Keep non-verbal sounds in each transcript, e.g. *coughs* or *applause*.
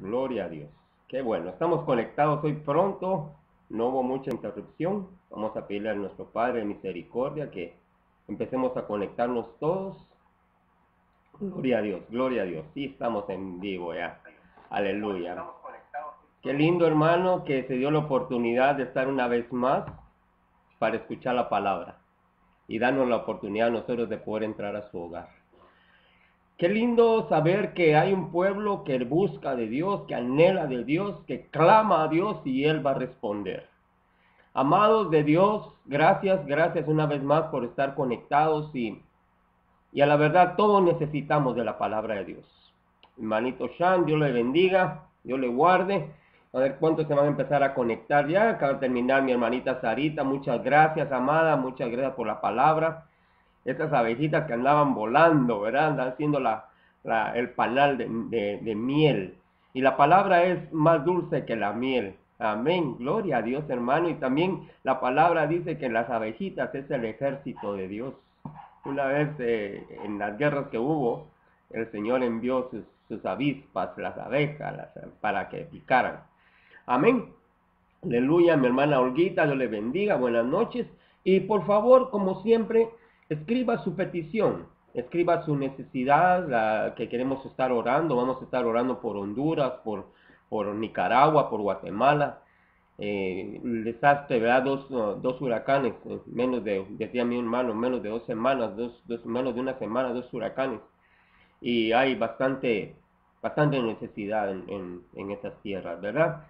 Gloria a Dios. Qué bueno. Estamos conectados hoy pronto. No hubo mucha interrupción. Vamos a pedirle a nuestro Padre de misericordia que empecemos a conectarnos todos. Gloria a Dios, gloria a Dios. Sí, estamos en vivo ya. Aleluya. Qué lindo hermano que se dio la oportunidad de estar una vez más para escuchar la palabra y darnos la oportunidad a nosotros de poder entrar a su hogar. Qué lindo saber que hay un pueblo que busca de Dios, que anhela de Dios, que clama a Dios y Él va a responder. Amados de Dios, gracias, gracias una vez más por estar conectados y, y a la verdad todos necesitamos de la palabra de Dios. Hermanito Shan, Dios le bendiga, Dios le guarde. A ver cuántos se van a empezar a conectar ya. Acaba de terminar mi hermanita Sarita. Muchas gracias, amada. Muchas gracias por la palabra estas abejitas que andaban volando, ¿verdad? Andan haciendo la, el panal de, miel. Y la palabra es más dulce que la miel. Amén. Gloria a Dios, hermano. Y también la palabra dice que las abejitas es el ejército de Dios. Una vez eh, en las guerras que hubo, el Señor envió sus, avispas, las abejas, para que picaran. Amén. Aleluya, mi hermana Olguita, Dios le bendiga. Buenas noches. Y por favor, como siempre, escriba su petición, escriba su necesidad, la que queremos estar orando, vamos a estar orando por Honduras, por, por Nicaragua, por Guatemala. Eh, desastre, ¿verdad? Dos, dos huracanes, eh, menos de, decía mi hermano, menos de dos semanas, dos, dos, menos de una semana, dos huracanes. Y hay bastante, bastante necesidad en, en, en estas tierras, ¿verdad?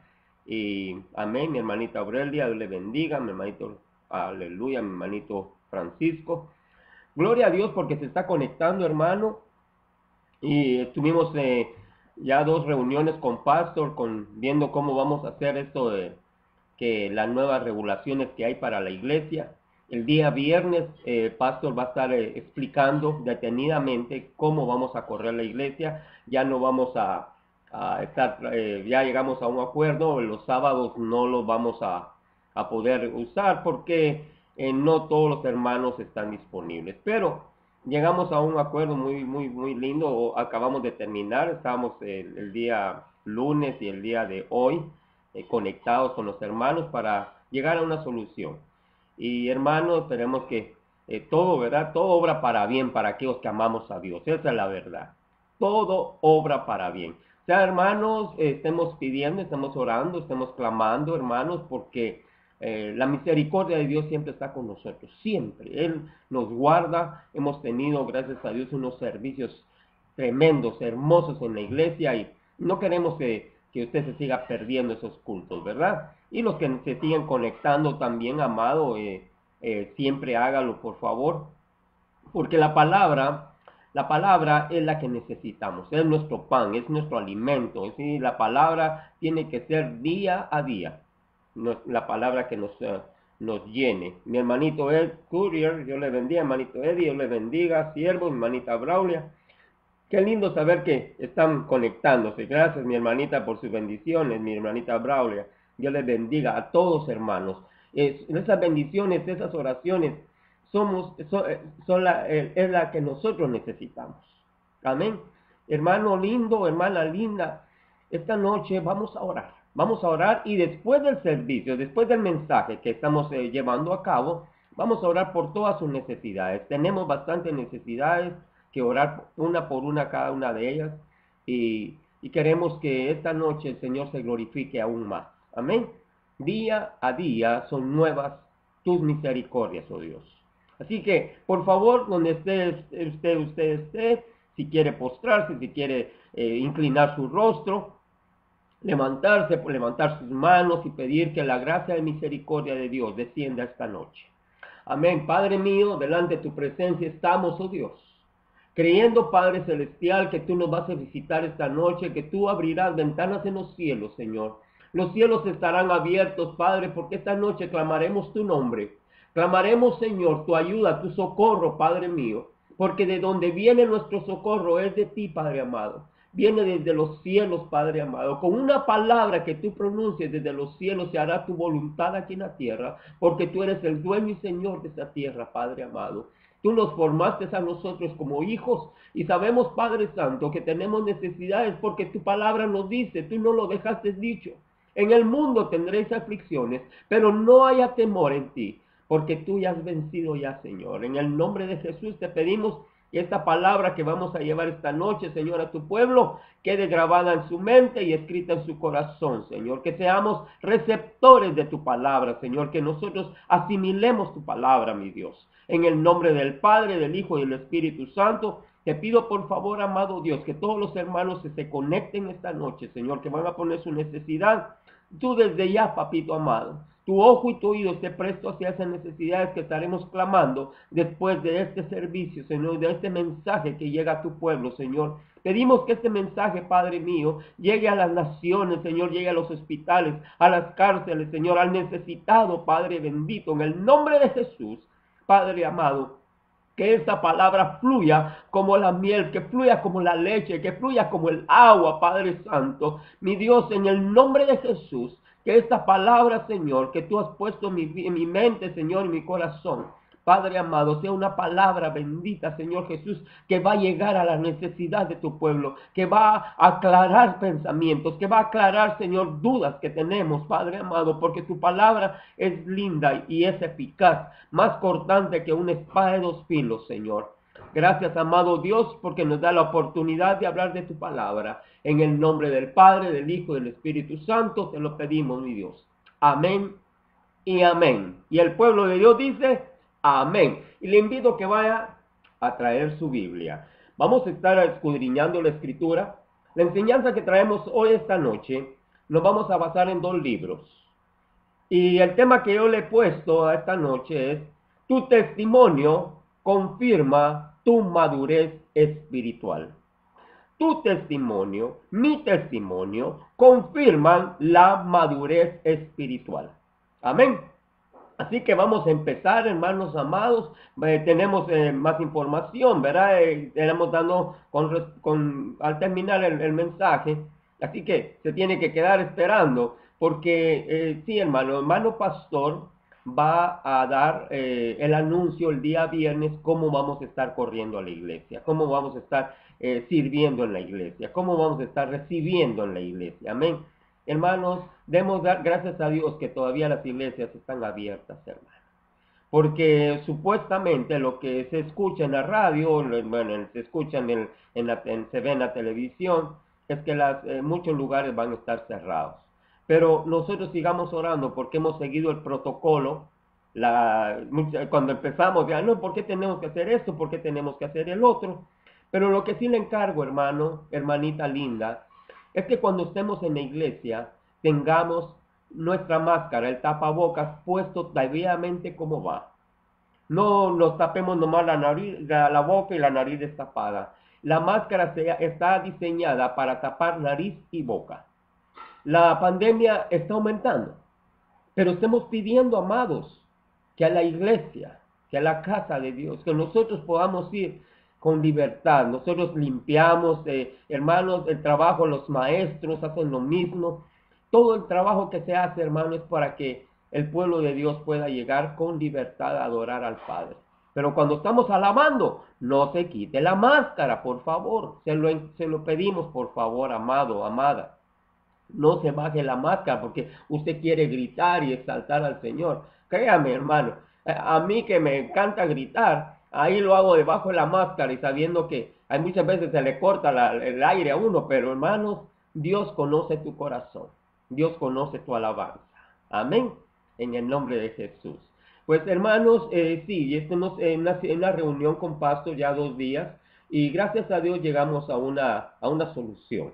Y amén, mi hermanita Aurelia, Dios le bendiga, mi hermanito, aleluya, mi hermanito Francisco. Gloria a Dios porque se está conectando, hermano. Y tuvimos eh, ya dos reuniones con Pastor, con, viendo cómo vamos a hacer esto de que las nuevas regulaciones que hay para la iglesia. El día viernes, eh, Pastor va a estar eh, explicando detenidamente cómo vamos a correr la iglesia. Ya no vamos a, estar, ya llegamos a un acuerdo. Los sábados no los vamos a, a poder usar porque eh, no todos los hermanos están disponibles, pero llegamos a un acuerdo muy, muy, muy lindo, acabamos de terminar, estamos el, día lunes y el día de hoy eh, conectados con los hermanos para llegar a una solución. Y hermanos, tenemos que eh, todo, ¿verdad? Todo obra para bien para aquellos que amamos a Dios, esa es la verdad. Todo obra para bien. O sea, hermanos, estemos pidiendo, estemos orando, estemos clamando, hermanos, porque eh, la misericordia de Dios siempre está con nosotros, siempre. Él nos guarda. Hemos tenido, gracias a Dios, unos servicios tremendos, hermosos en la iglesia y no queremos que, usted se siga perdiendo esos cultos, ¿verdad? Y los que se siguen conectando también, amado, eh, eh, siempre hágalo, por favor, porque la palabra, la palabra es la que necesitamos, es nuestro pan, es nuestro alimento, es la palabra tiene que ser día a día la palabra que nos, eh, nos llene. Mi hermanito Ed Courier, yo le bendiga, hermanito Eddie, yo le bendiga, siervo, mi hermanita Braulia. Qué lindo saber que están conectándose. Gracias, mi hermanita, por sus bendiciones, mi hermanita Braulia. Yo le bendiga a todos, hermanos. esas bendiciones, esas oraciones, somos, eh, son, la, es la que nosotros necesitamos. Amén. Hermano lindo, hermana linda, esta noche vamos a orar. Vamos a orar y después del servicio, después del mensaje que estamos eh, llevando a cabo, vamos a orar por todas sus necesidades. Tenemos bastantes necesidades que orar una por una cada una de ellas y, queremos que esta noche el Señor se glorifique aún más. Amén. Día a día son nuevas tus misericordias, oh Dios. Así que, por favor, donde esté usted, usted esté, si quiere postrarse, si quiere eh, inclinar su rostro, levantarse, levantar sus manos y pedir que la gracia y misericordia de Dios descienda esta noche. Amén. Padre mío, delante de tu presencia estamos, oh Dios, creyendo, Padre Celestial, que tú nos vas a visitar esta noche, que tú abrirás ventanas en los cielos, Señor. Los cielos estarán abiertos, Padre, porque esta noche clamaremos tu nombre. Clamaremos, Señor, tu ayuda, tu socorro, Padre mío, porque de donde viene nuestro socorro es de ti, Padre amado viene desde los cielos, Padre amado. Con una palabra que tú pronuncies desde los cielos se hará tu voluntad aquí en la tierra, porque tú eres el dueño y Señor de esta tierra, Padre amado. Tú nos formaste a nosotros como hijos y sabemos, Padre Santo, que tenemos necesidades porque tu palabra nos dice, tú no lo dejaste dicho. En el mundo tendréis aflicciones, pero no haya temor en ti, porque tú ya has vencido ya, Señor. En el nombre de Jesús te pedimos y esta palabra que vamos a llevar esta noche, Señor, a tu pueblo, quede grabada en su mente y escrita en su corazón, Señor. Que seamos receptores de tu palabra, Señor. Que nosotros asimilemos tu palabra, mi Dios. En el nombre del Padre, del Hijo y del Espíritu Santo, te pido por favor, amado Dios, que todos los hermanos se conecten esta noche, Señor, que van a poner su necesidad. Tú desde ya, papito amado, tu ojo y tu oído esté presto hacia esas necesidades que estaremos clamando después de este servicio, Señor, de este mensaje que llega a tu pueblo, Señor. Pedimos que este mensaje, Padre mío, llegue a las naciones, Señor, llegue a los hospitales, a las cárceles, Señor, al necesitado, Padre bendito, en el nombre de Jesús, Padre amado. Que esa palabra fluya como la miel, que fluya como la leche, que fluya como el agua, Padre Santo. Mi Dios, en el nombre de Jesús, que esta palabra, Señor, que tú has puesto en mi, en mi mente, Señor, en mi corazón, Padre amado, sea una palabra bendita, Señor Jesús, que va a llegar a la necesidad de tu pueblo, que va a aclarar pensamientos, que va a aclarar, Señor, dudas que tenemos, Padre amado, porque tu palabra es linda y es eficaz, más cortante que una espada de dos filos, Señor. Gracias, amado Dios, porque nos da la oportunidad de hablar de tu palabra. En el nombre del Padre, del Hijo y del Espíritu Santo, te lo pedimos, mi Dios. Amén y amén. Y el pueblo de Dios dice, amén. Y le invito a que vaya a traer su Biblia. Vamos a estar escudriñando la escritura. La enseñanza que traemos hoy esta noche nos vamos a basar en dos libros. Y el tema que yo le he puesto a esta noche es, tu testimonio confirma tu madurez espiritual tu testimonio, mi testimonio, confirman la madurez espiritual. Amén. Así que vamos a empezar, hermanos amados. Eh, tenemos eh, más información, ¿verdad? Eh, tenemos dando con, al terminar el, mensaje. Así que se tiene que quedar esperando, porque sí, hermano, hermano pastor va a dar el anuncio el día viernes cómo vamos a estar corriendo a la iglesia, cómo vamos a estar eh, sirviendo en la iglesia, cómo vamos a estar recibiendo en la iglesia. Amén. Hermanos, demos dar gracias a Dios que todavía las iglesias están abiertas, hermanos. Porque supuestamente lo que se escucha en la radio, bueno, se escucha en, la, se ve en la televisión, es que las, eh, muchos lugares van a estar cerrados. Pero nosotros sigamos orando porque hemos seguido el protocolo. Cuando empezamos, ya, no, ¿por qué tenemos que hacer esto? ¿Por qué tenemos que hacer el otro? Pero lo que sí le encargo, hermano, hermanita linda, es que cuando estemos en la iglesia tengamos nuestra máscara, el tapabocas puesto debidamente como va. No nos tapemos nomás la, nariz, la, boca y la nariz destapada. La máscara está diseñada para tapar nariz y boca. La pandemia está aumentando, pero estamos pidiendo, amados, que a la iglesia, que a la casa de Dios, que nosotros podamos ir con libertad. Nosotros limpiamos, eh, hermanos, el trabajo, los maestros hacen lo mismo. Todo el trabajo que se hace, hermanos, es para que el pueblo de Dios pueda llegar con libertad a adorar al Padre. Pero cuando estamos alabando, no se quite la máscara, por favor. Se lo, se lo pedimos, por favor, amado, amada. No se baje la máscara porque usted quiere gritar y exaltar al Señor. Créame, hermano, a mí que me encanta gritar, Ahí lo hago debajo de la máscara y sabiendo que hay muchas veces se le corta el aire a uno, pero hermanos, Dios conoce tu corazón. Dios conoce tu alabanza. Amén. En el nombre de Jesús. Pues hermanos, eh, sí, estamos en una, en una, reunión con Pasto ya dos días y gracias a Dios llegamos a una, a una solución.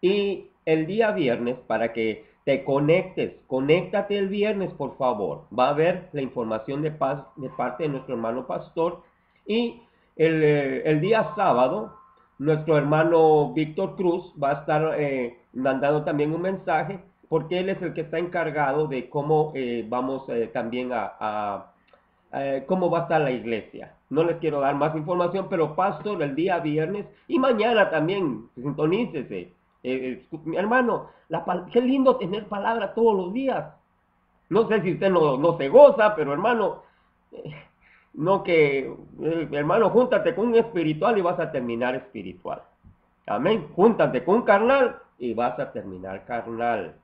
Y el día viernes, para que te conectes, conéctate el viernes, por favor. Va a haber la información de, paz, de parte de nuestro hermano pastor y eh, el, día sábado, nuestro hermano Víctor Cruz va a estar eh, mandando también un mensaje, porque él es el que está encargado de cómo eh, vamos también a, cómo va a estar la iglesia. No les quiero dar más información, pero pastor el día viernes y mañana también, sintonícese. Mi hermano, la, qué lindo tener palabra todos los días. No sé si usted no, no se goza, pero hermano, no que, eh, hermano, júntate con un espiritual y vas a terminar espiritual. Amén. Júntate con un carnal y vas a terminar carnal.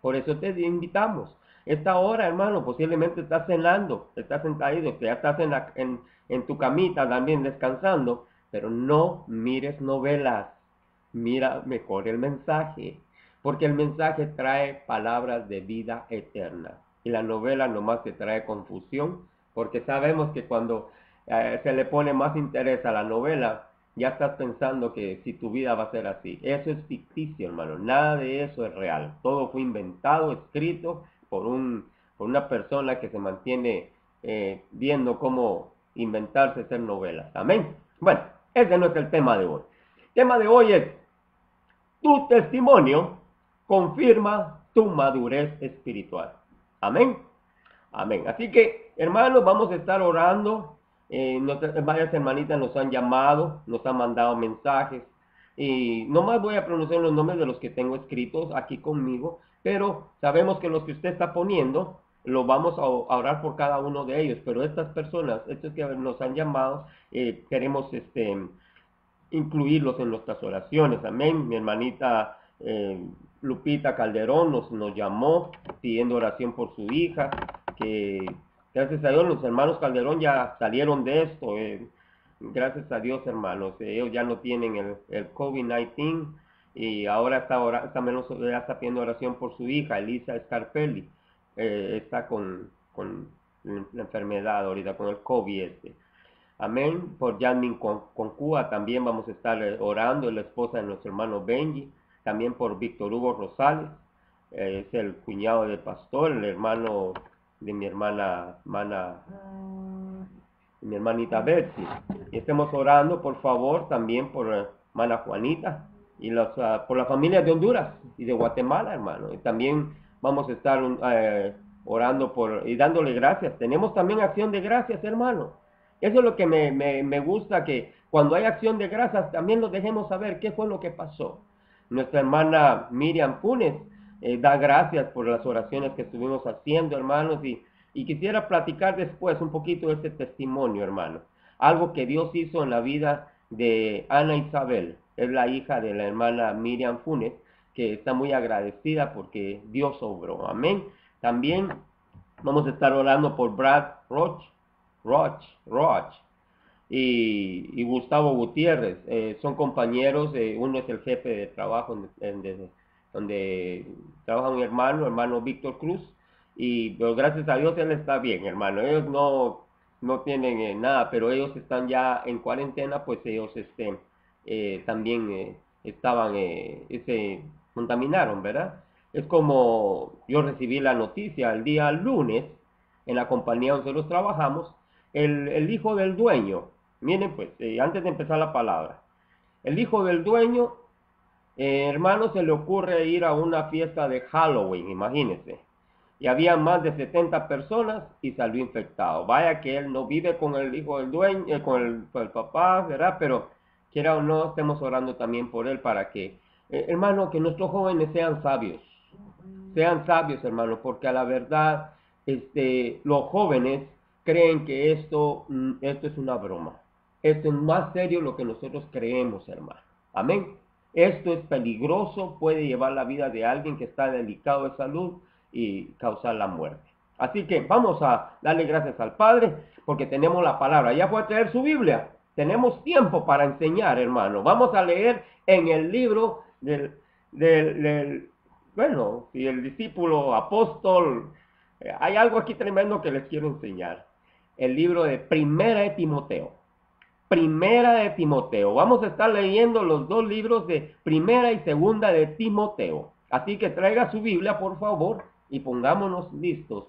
Por eso te invitamos. Esta hora, hermano, posiblemente estás cenando, estás sentado, ya estás en, en, en tu camita también descansando, pero no mires novelas. Mira mejor el mensaje, porque el mensaje trae palabras de vida eterna. Y la novela nomás te trae confusión, porque sabemos que cuando eh, se le pone más interés a la novela, ya estás pensando que si tu vida va a ser así. Eso es ficticio, hermano. Nada de eso es real. Todo fue inventado, escrito por, un, por una persona que se mantiene eh, viendo cómo inventarse hacer novelas. Amén. Bueno, ese no es el tema de hoy. El tema de hoy es, tu testimonio confirma tu madurez espiritual. Amén. Amén. Así que, hermanos, vamos a estar orando. Eh, varias hermanitas nos han llamado, nos han mandado mensajes. Y nomás voy a pronunciar los nombres de los que tengo escritos aquí conmigo, pero sabemos que los que usted está poniendo, lo vamos a orar por cada uno de ellos. Pero estas personas, estos que nos han llamado, eh, queremos este, incluirlos en nuestras oraciones. Amén. Mi hermanita eh, Lupita Calderón nos, nos llamó pidiendo oración por su hija que gracias a Dios los hermanos Calderón ya salieron de esto. Eh, gracias a Dios, hermanos. ellos ya no tienen el, el COVID-19 y ahora está, está, menos, ya está pidiendo oración por su hija, Elisa Scarpelli. Eh, está con, con, la enfermedad ahorita, con el COVID este. Amén. Por Janmin con, Cuba también vamos a estar eh, orando, la esposa de nuestro hermano Benji. También por Víctor Hugo Rosales, es el cuñado del pastor, el hermano de mi hermana, hermana mi hermanita Betsy. Y estemos orando, por favor, también por hermana Juanita y los, ah, por la familia de Honduras y de Guatemala, hermano. Y también vamos a estar eh, orando por y dándole gracias. Tenemos también acción de gracias, hermano. Eso es lo que me, me, me gusta, que cuando hay acción de gracias también nos dejemos saber qué fue lo que pasó. Nuestra hermana Miriam Funes eh, da gracias por las oraciones que estuvimos haciendo, hermanos, y, quisiera platicar después un poquito de este testimonio, hermano. Algo que Dios hizo en la vida de Ana Isabel, es la hija de la hermana Miriam Funes, que está muy agradecida porque Dios obró. Amén. También vamos a estar orando por Brad Roach, Roach, Roach y, Gustavo Gutiérrez. Eh, son compañeros, uno es el jefe de trabajo donde trabaja un hermano, hermano Víctor Cruz, y pero gracias a Dios él está bien, hermano. Ellos no, no tienen eh, nada, pero ellos están ya en cuarentena, pues ellos este, eh, también eh, estaban, se contaminaron, ¿verdad? Es como yo recibí la noticia el día lunes en la compañía donde nosotros trabajamos, el, hijo del dueño, miren pues, antes de empezar la palabra, el hijo del dueño eh, hermano, se le ocurre ir a una fiesta de Halloween, imagínense. Y había más de 70 personas y salió infectado. Vaya que él no vive con el hijo del dueño, eh, con, el, papá, ¿verdad? Pero quiera o no, estemos orando también por él para que, eh, hermano, que nuestros jóvenes sean sabios. Sean sabios, hermano, porque a la verdad, este, los jóvenes creen que esto, mm, esto es una broma. Esto es más serio lo que nosotros creemos, hermano. Amén. Esto es peligroso, puede llevar la vida de alguien que está delicado de salud y causar la muerte. Así que vamos a darle gracias al Padre porque tenemos la palabra. Ya puede traer su Biblia. Tenemos tiempo para enseñar, hermano. Vamos a leer en el libro del, del, bueno, si el discípulo apóstol, eh, hay algo aquí tremendo que les quiero enseñar. El libro de Primera de Timoteo. Primera de Timoteo. Vamos a estar leyendo los dos libros de Primera y Segunda de Timoteo. Así que traiga su Biblia, por favor, y pongámonos listos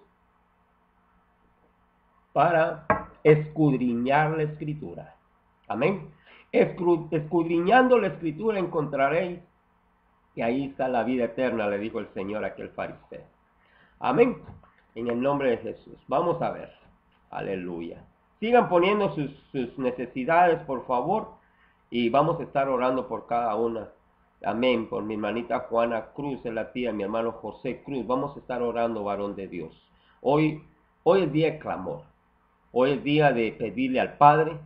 para escudriñar la escritura. Amén. Escudriñando la escritura encontraréis y ahí está la vida eterna, le dijo el Señor a aquel fariseo. Amén. En el nombre de Jesús. Vamos a ver. Aleluya. Sigan poniendo sus, necesidades, por favor, y vamos a estar orando por cada una. Amén. Por mi hermanita Juana Cruz, la tía, mi hermano José Cruz. Vamos a estar orando, varón de Dios. Hoy, hoy es día de clamor. Hoy es día de pedirle al Padre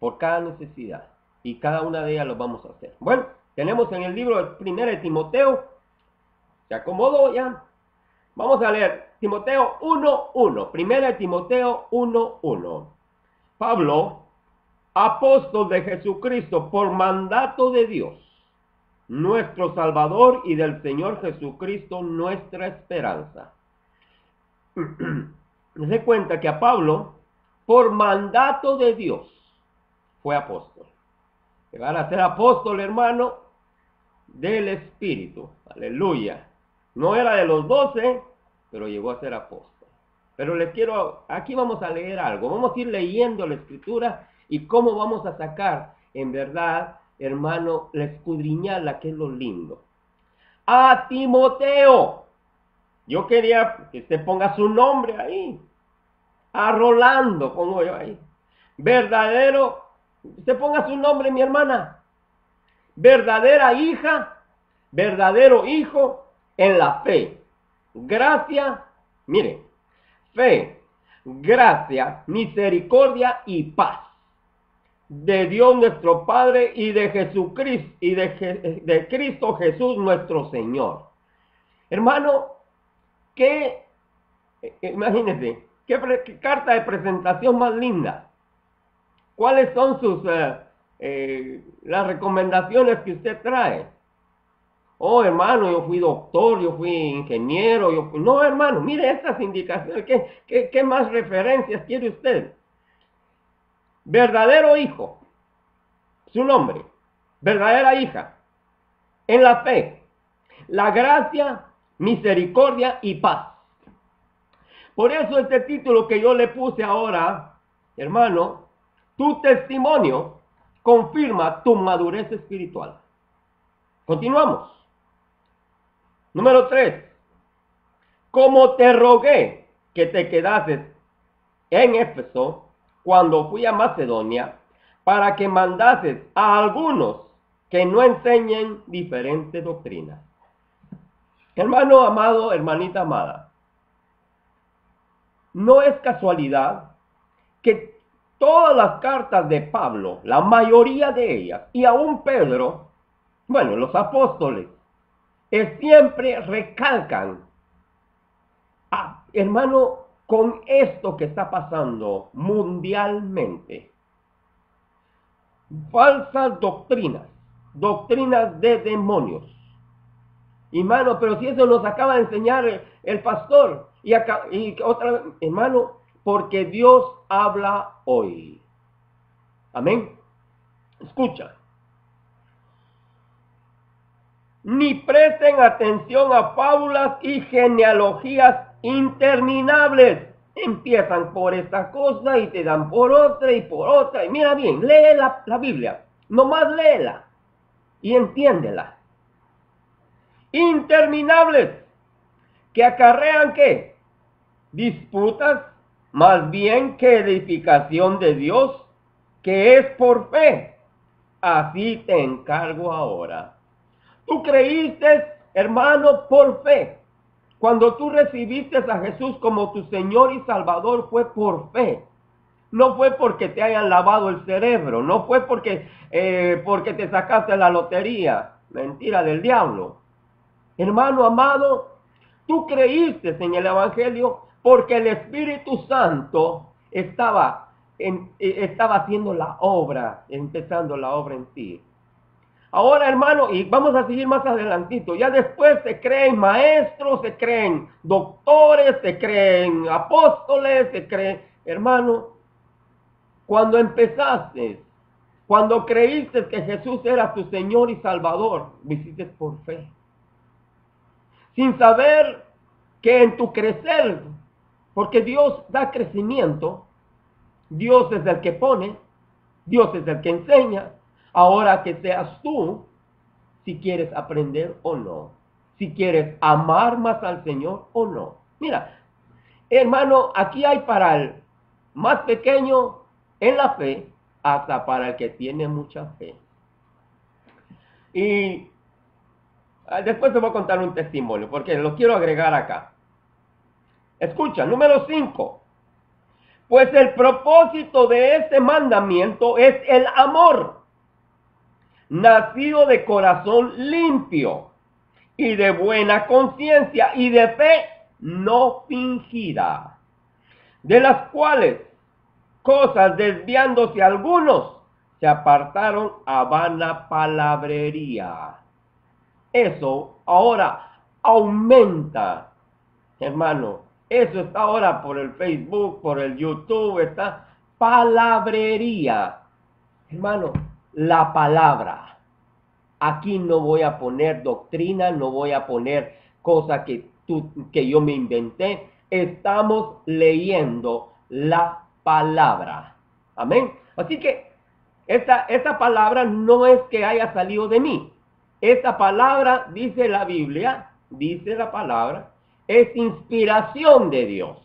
por cada necesidad y cada una de ellas lo vamos a hacer. Bueno, tenemos en el libro de 1 de Timoteo, se acomodó ya. Vamos a leer Timoteo 1.1, 1 de Timoteo 1.1. Pablo, apóstol de Jesucristo por mandato de Dios, nuestro Salvador y del Señor Jesucristo, nuestra esperanza. *clears throat* Se cuenta que a Pablo, por mandato de Dios, fue apóstol. Llegar a ser apóstol, hermano, del Espíritu. Aleluya. No era de los doce, pero llegó a ser apóstol. Pero les quiero, aquí vamos a leer algo. Vamos a ir leyendo la escritura y cómo vamos a sacar, en verdad, hermano, la escudriñarla, que es lo lindo. A Timoteo. Yo quería que usted ponga su nombre ahí. A Rolando pongo yo ahí. Verdadero. Usted ponga su nombre, mi hermana. Verdadera hija. Verdadero hijo en la fe. Gracia. Mire. Fe. Gracia. Misericordia y paz de Dios nuestro Padre y de Jesucristo y de, Cristo Jesús nuestro Señor. Hermano, qué, imagínense, qué, carta de presentación más linda. ¿Cuáles son sus, eh, eh, las recomendaciones que usted trae? Oh, hermano, yo fui doctor, yo fui ingeniero, yo No, hermano, mire estas indicaciones. ¿Qué, qué, qué más referencias quiere usted? verdadero hijo, su nombre, verdadera hija, en la fe, la gracia, misericordia y paz. Por eso este título que yo le puse ahora, hermano, tu testimonio confirma tu madurez espiritual. Continuamos. Número 3. Como te rogué que te quedases en Éfeso, cuando fui a Macedonia para que mandases a algunos que no enseñen diferentes doctrinas. Hermano amado, hermanita amada, no es casualidad que todas las cartas de Pablo, la mayoría de ellas, y aún Pedro, bueno, los apóstoles, siempre recalcan, ah, hermano, con esto que está pasando mundialmente. Falsas doctrinas, doctrinas de demonios. Hermano, pero si eso nos acaba de enseñar el pastor y, acá, y otra, hermano, porque Dios habla hoy. Amén. Escucha. Ni presten atención a fábulas y genealogías interminables. Empiezan por esta cosa y te dan por otra y por otra. Y mira bien, lee la, la Biblia. Nomás léela y entiéndela. Interminables que acarrean qué? Disputas más bien que edificación de Dios, que es por fe. Así te encargo ahora. Tú creíste, hermano, por fe. Cuando tú recibiste a Jesús como tu Señor y Salvador fue por fe. No fue porque te hayan lavado el cerebro, no fue porque, eh, porque te sacaste la lotería. Mentira del diablo. Hermano amado, tú creíste en el Evangelio porque el Espíritu Santo estaba, en, eh, estaba haciendo la obra, empezando la obra en ti. Ahora, hermano, y vamos a seguir más adelantito, ya después se creen maestros, se creen doctores, se creen apóstoles, se creen, hermano, cuando empezaste, cuando creíste que Jesús era tu Señor y Salvador, lo hiciste por fe. Sin saber que en tu crecer, porque Dios da crecimiento, Dios es el que pone, Dios es el que enseña, Ahora que seas tú, si quieres aprender o no, si quieres amar más al Señor o no. Mira, hermano, aquí hay para el más pequeño en la fe hasta para el que tiene mucha fe. Y ah, después te voy a contar un testimonio, porque lo quiero agregar acá. Escucha, número 5. Pues el propósito de este mandamiento es el amor, nacido de corazón limpio y de buena conciencia y de fe no fingida, de las cuales cosas desviándose algunos se apartaron a vana palabrería. Eso ahora aumenta, hermano. Eso está ahora por el Facebook, por el YouTube, está palabrería. Hermano, la palabra. Aquí no voy a poner doctrina, no voy a poner cosas que, tú, que yo me inventé. Estamos leyendo la palabra. Amén. Así que esta, esta palabra no es que haya salido de mí. Esta palabra, dice la Biblia, dice la palabra, es inspiración de Dios,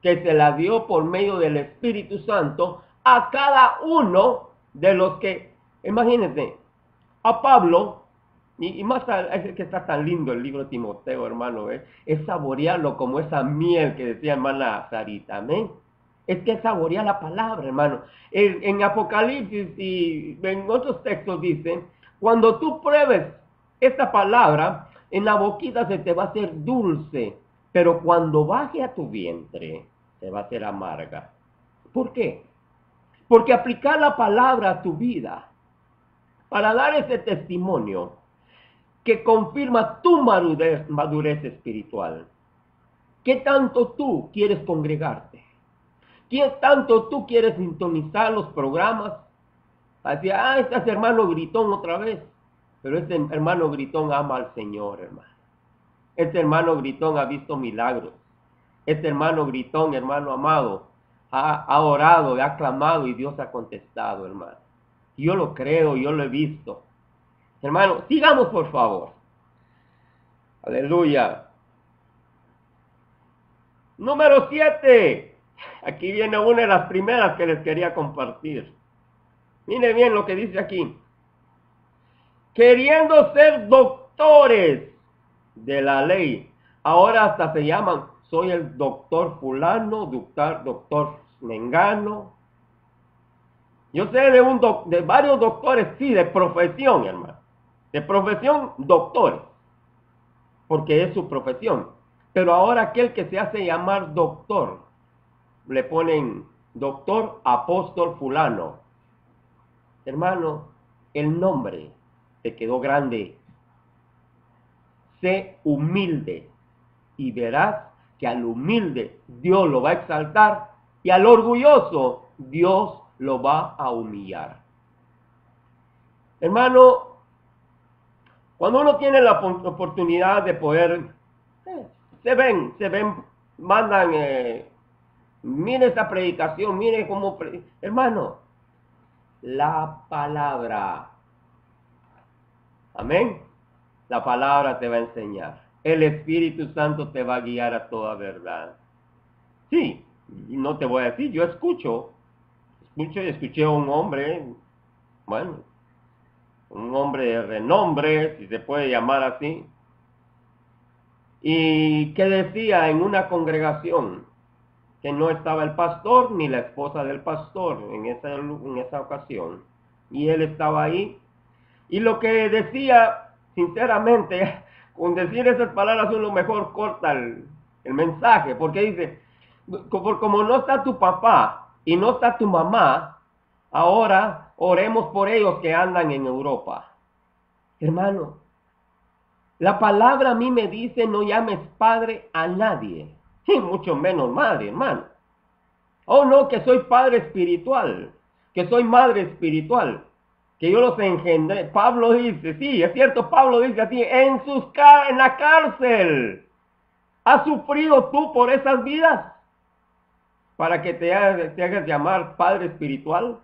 que se la dio por medio del Espíritu Santo a cada uno de los que, imagínense, a Pablo, y, más es que está tan lindo el libro de Timoteo, hermano, ¿eh? es saborearlo como esa miel que decía hermana Sarita, amén es que saborea la palabra, hermano. En, Apocalipsis y en otros textos dicen, cuando tú pruebes esta palabra, en la boquita se te va a hacer dulce, pero cuando baje a tu vientre, se va a hacer amarga. ¿Por qué? Porque aplicar la palabra a tu vida, para dar ese testimonio que confirma tu madurez, madurez espiritual, ¿qué tanto tú quieres congregarte? ¿Quién tanto tú quieres sintonizar los programas? Así, ah, este hermano gritón otra vez. Pero este hermano gritón ama al Señor, hermano. Este hermano gritón ha visto milagros. Este hermano gritón, hermano amado, ha, ha orado, ha clamado y Dios ha contestado, hermano. Yo lo creo, yo lo he visto. Hermano, sigamos por favor. Aleluya. Número 7. Aquí viene una de las primeras que les quería compartir. Mire bien lo que dice aquí. Queriendo ser doctores de la ley. Ahora hasta se llaman, soy el doctor fulano, doctor, doctor mengano. Yo sé de, un de varios doctores, sí, de profesión, hermano. De profesión, doctores. Porque es su profesión. Pero ahora aquel que se hace llamar doctor, le ponen doctor apóstol fulano. Hermano, el nombre te quedó grande. Sé humilde y verás que al humilde Dios lo va a exaltar y al orgulloso Dios lo va a humillar. Hermano, cuando uno tiene la oportunidad de poder, eh, se ven, se ven, mandan eh, Mire esta predicación, mire cómo... Hermano, la palabra. Amén. La palabra te va a enseñar. El Espíritu Santo te va a guiar a toda verdad. Sí, no te voy a decir, yo escucho. Escucho y escuché a un hombre, bueno, un hombre de renombre, si se puede llamar así, y que decía en una congregación, que no estaba el pastor ni la esposa del pastor en esa, en esa ocasión. Y él estaba ahí. Y lo que decía, sinceramente, *laughs* con decir esas palabras uno mejor corta el, mensaje, porque dice, como no está tu papá y no está tu mamá, ahora oremos por ellos que andan en Europa. Hermano, la palabra a mí me dice no llames padre a nadie y mucho menos madre, hermano. Oh, no, que soy padre espiritual, que soy madre espiritual, que yo los engendré. Pablo dice, sí, es cierto, Pablo dice a ti, en, sus en la cárcel. ¿Has sufrido tú por esas vidas? Para que te hagas, llamar padre espiritual.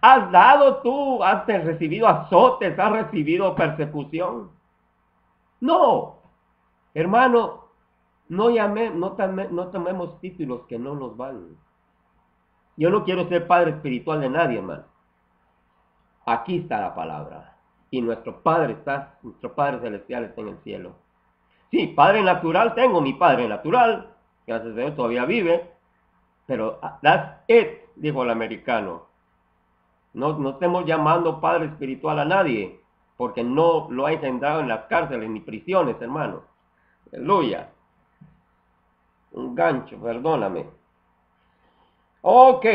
¿Has dado tú, has recibido azotes, has recibido persecución? No, hermano, no, llame, no, no tomemos títulos que no nos van. Yo no quiero ser padre espiritual de nadie, hermano. Aquí está la palabra. Y nuestro Padre está, nuestro Padre Celestial está en el cielo. Sí, Padre natural tengo, mi Padre natural, gracias a Dios todavía vive. Pero ah, that's it, dijo el americano. No, no estemos llamando padre espiritual a nadie, porque no lo ha engendrado en las cárceles ni prisiones, hermano. Aleluya. Un gancho, perdóname. Ok.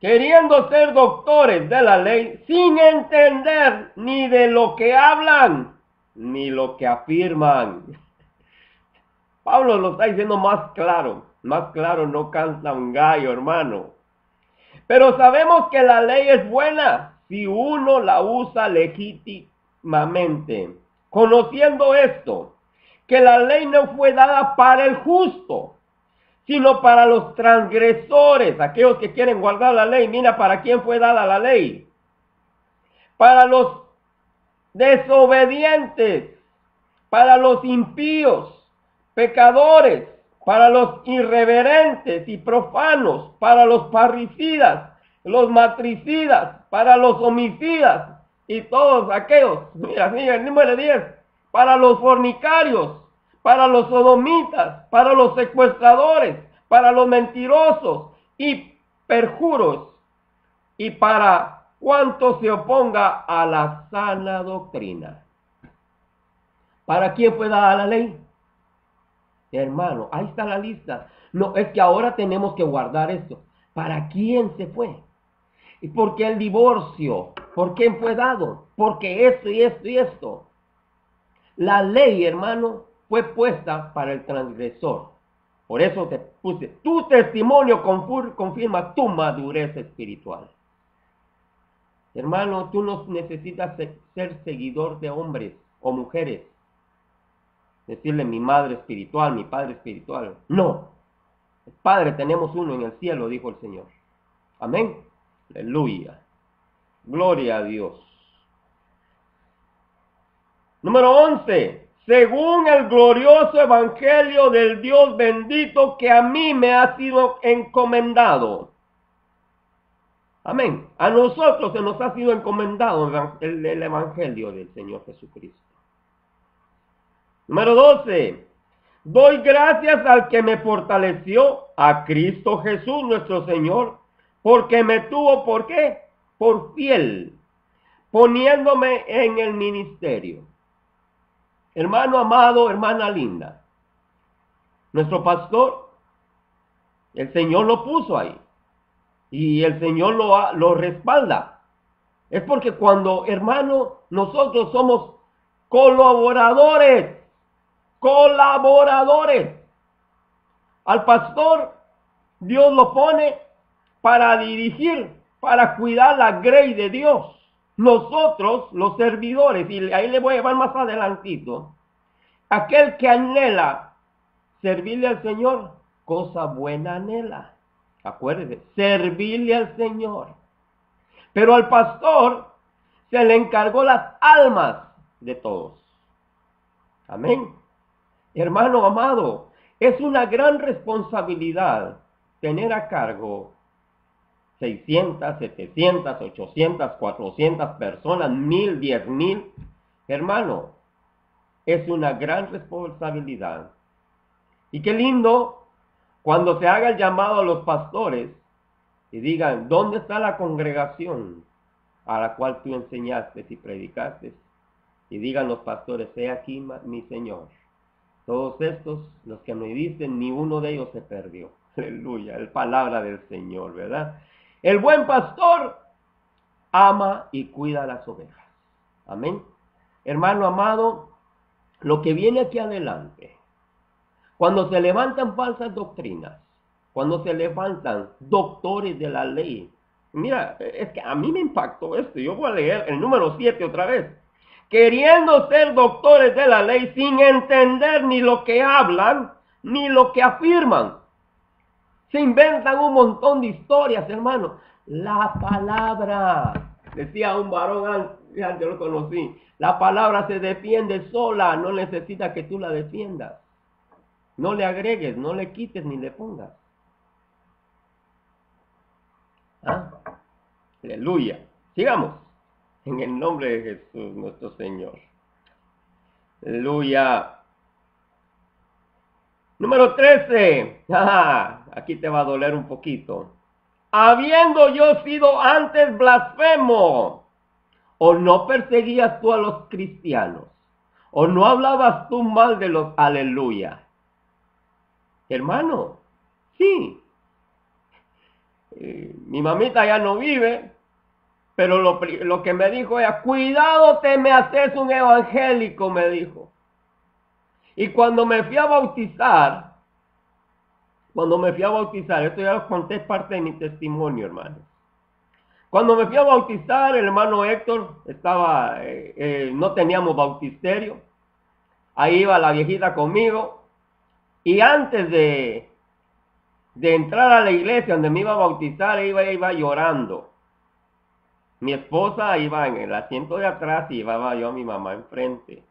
Queriendo ser doctores de la ley sin entender ni de lo que hablan ni lo que afirman. Pablo lo está diciendo más claro. Más claro no cansa un gallo, hermano. Pero sabemos que la ley es buena si uno la usa legítimamente. Conociendo esto, que la ley no fue dada para el justo, sino para los transgresores, aquellos que quieren guardar la ley. Mira, ¿para quién fue dada la ley? Para los desobedientes, para los impíos, pecadores, para los irreverentes y profanos, para los parricidas, los matricidas, para los homicidas y todos aquellos, mira, mira el número 10, para los fornicarios, para los sodomitas, para los secuestradores, para los mentirosos y perjuros, y para cuanto se oponga a la sana doctrina. ¿Para quién fue dada la ley? Hermano, ahí está la lista. No, es que ahora tenemos que guardar esto. ¿Para quién se fue? ¿Y por qué el divorcio? ¿Por quién fue dado? Porque esto y esto y esto. La ley, hermano, fue puesta para el transgresor. Por eso te puse, tu testimonio confirma tu madurez espiritual. Hermano, tú no necesitas ser seguidor de hombres o mujeres. Decirle mi madre espiritual, mi padre espiritual. No. Padre tenemos uno en el cielo, dijo el Señor. Amén. Aleluya. Gloria a Dios. Número 11. Según el glorioso evangelio del Dios bendito que a mí me ha sido encomendado. Amén. A nosotros se nos ha sido encomendado el, el evangelio del Señor Jesucristo. Número 12. Doy gracias al que me fortaleció, a Cristo Jesús nuestro Señor, porque me tuvo, ¿por qué? Por fiel, poniéndome en el ministerio. Hermano amado, hermana linda, nuestro pastor, el Señor lo puso ahí y el Señor lo, lo respalda. Es porque cuando, hermano, nosotros somos colaboradores, colaboradores, al pastor Dios lo pone para dirigir, para cuidar la grey de Dios. Nosotros, los servidores, y ahí le voy a llevar más adelantito, aquel que anhela servirle al Señor, cosa buena anhela. Acuérdese, servirle al Señor. Pero al pastor se le encargó las almas de todos. Amén. Hermano amado, es una gran responsabilidad tener a cargo 600, 700, 800, 400 personas, mil, diez mil. Hermano, es una gran responsabilidad. Y qué lindo cuando se haga el llamado a los pastores y digan, ¿dónde está la congregación a la cual tú enseñaste y predicaste? Y digan los pastores, he aquí mi Señor. Todos estos, los que me dicen, ni uno de ellos se perdió. *laughs* Aleluya, es palabra del Señor, ¿verdad? El buen pastor ama y cuida las ovejas. Amén. Hermano amado, lo que viene aquí adelante, cuando se levantan falsas doctrinas, cuando se levantan doctores de la ley, mira, es que a mí me impactó esto. Yo voy a leer el número 7 otra vez. Queriendo ser doctores de la ley sin entender ni lo que hablan, ni lo que afirman. Se inventan un montón de historias, hermano. La palabra, decía un varón, yo lo conocí, la palabra se defiende sola, no necesita que tú la defiendas. No le agregues, no le quites ni le pongas. ¿Ah? Aleluya. Sigamos. En el nombre de Jesús, nuestro Señor. Aleluya. Número 13. *laughs* aquí te va a doler un poquito. Habiendo yo sido antes blasfemo, o no perseguías tú a los cristianos, o no hablabas tú mal de los aleluya. Hermano, sí. Eh, mi mamita ya no vive, pero lo, que me dijo ella, cuidado te me haces un evangélico, me dijo. Y cuando me fui a bautizar, cuando me fui a bautizar, esto ya lo conté parte de mi testimonio, hermano. Cuando me fui a bautizar, el hermano Héctor estaba, eh, eh, no teníamos bautisterio. Ahí iba la viejita conmigo. Y antes de, de entrar a la iglesia donde me iba a bautizar, iba, iba llorando. Mi esposa iba en el asiento de atrás y iba yo a mi mamá enfrente.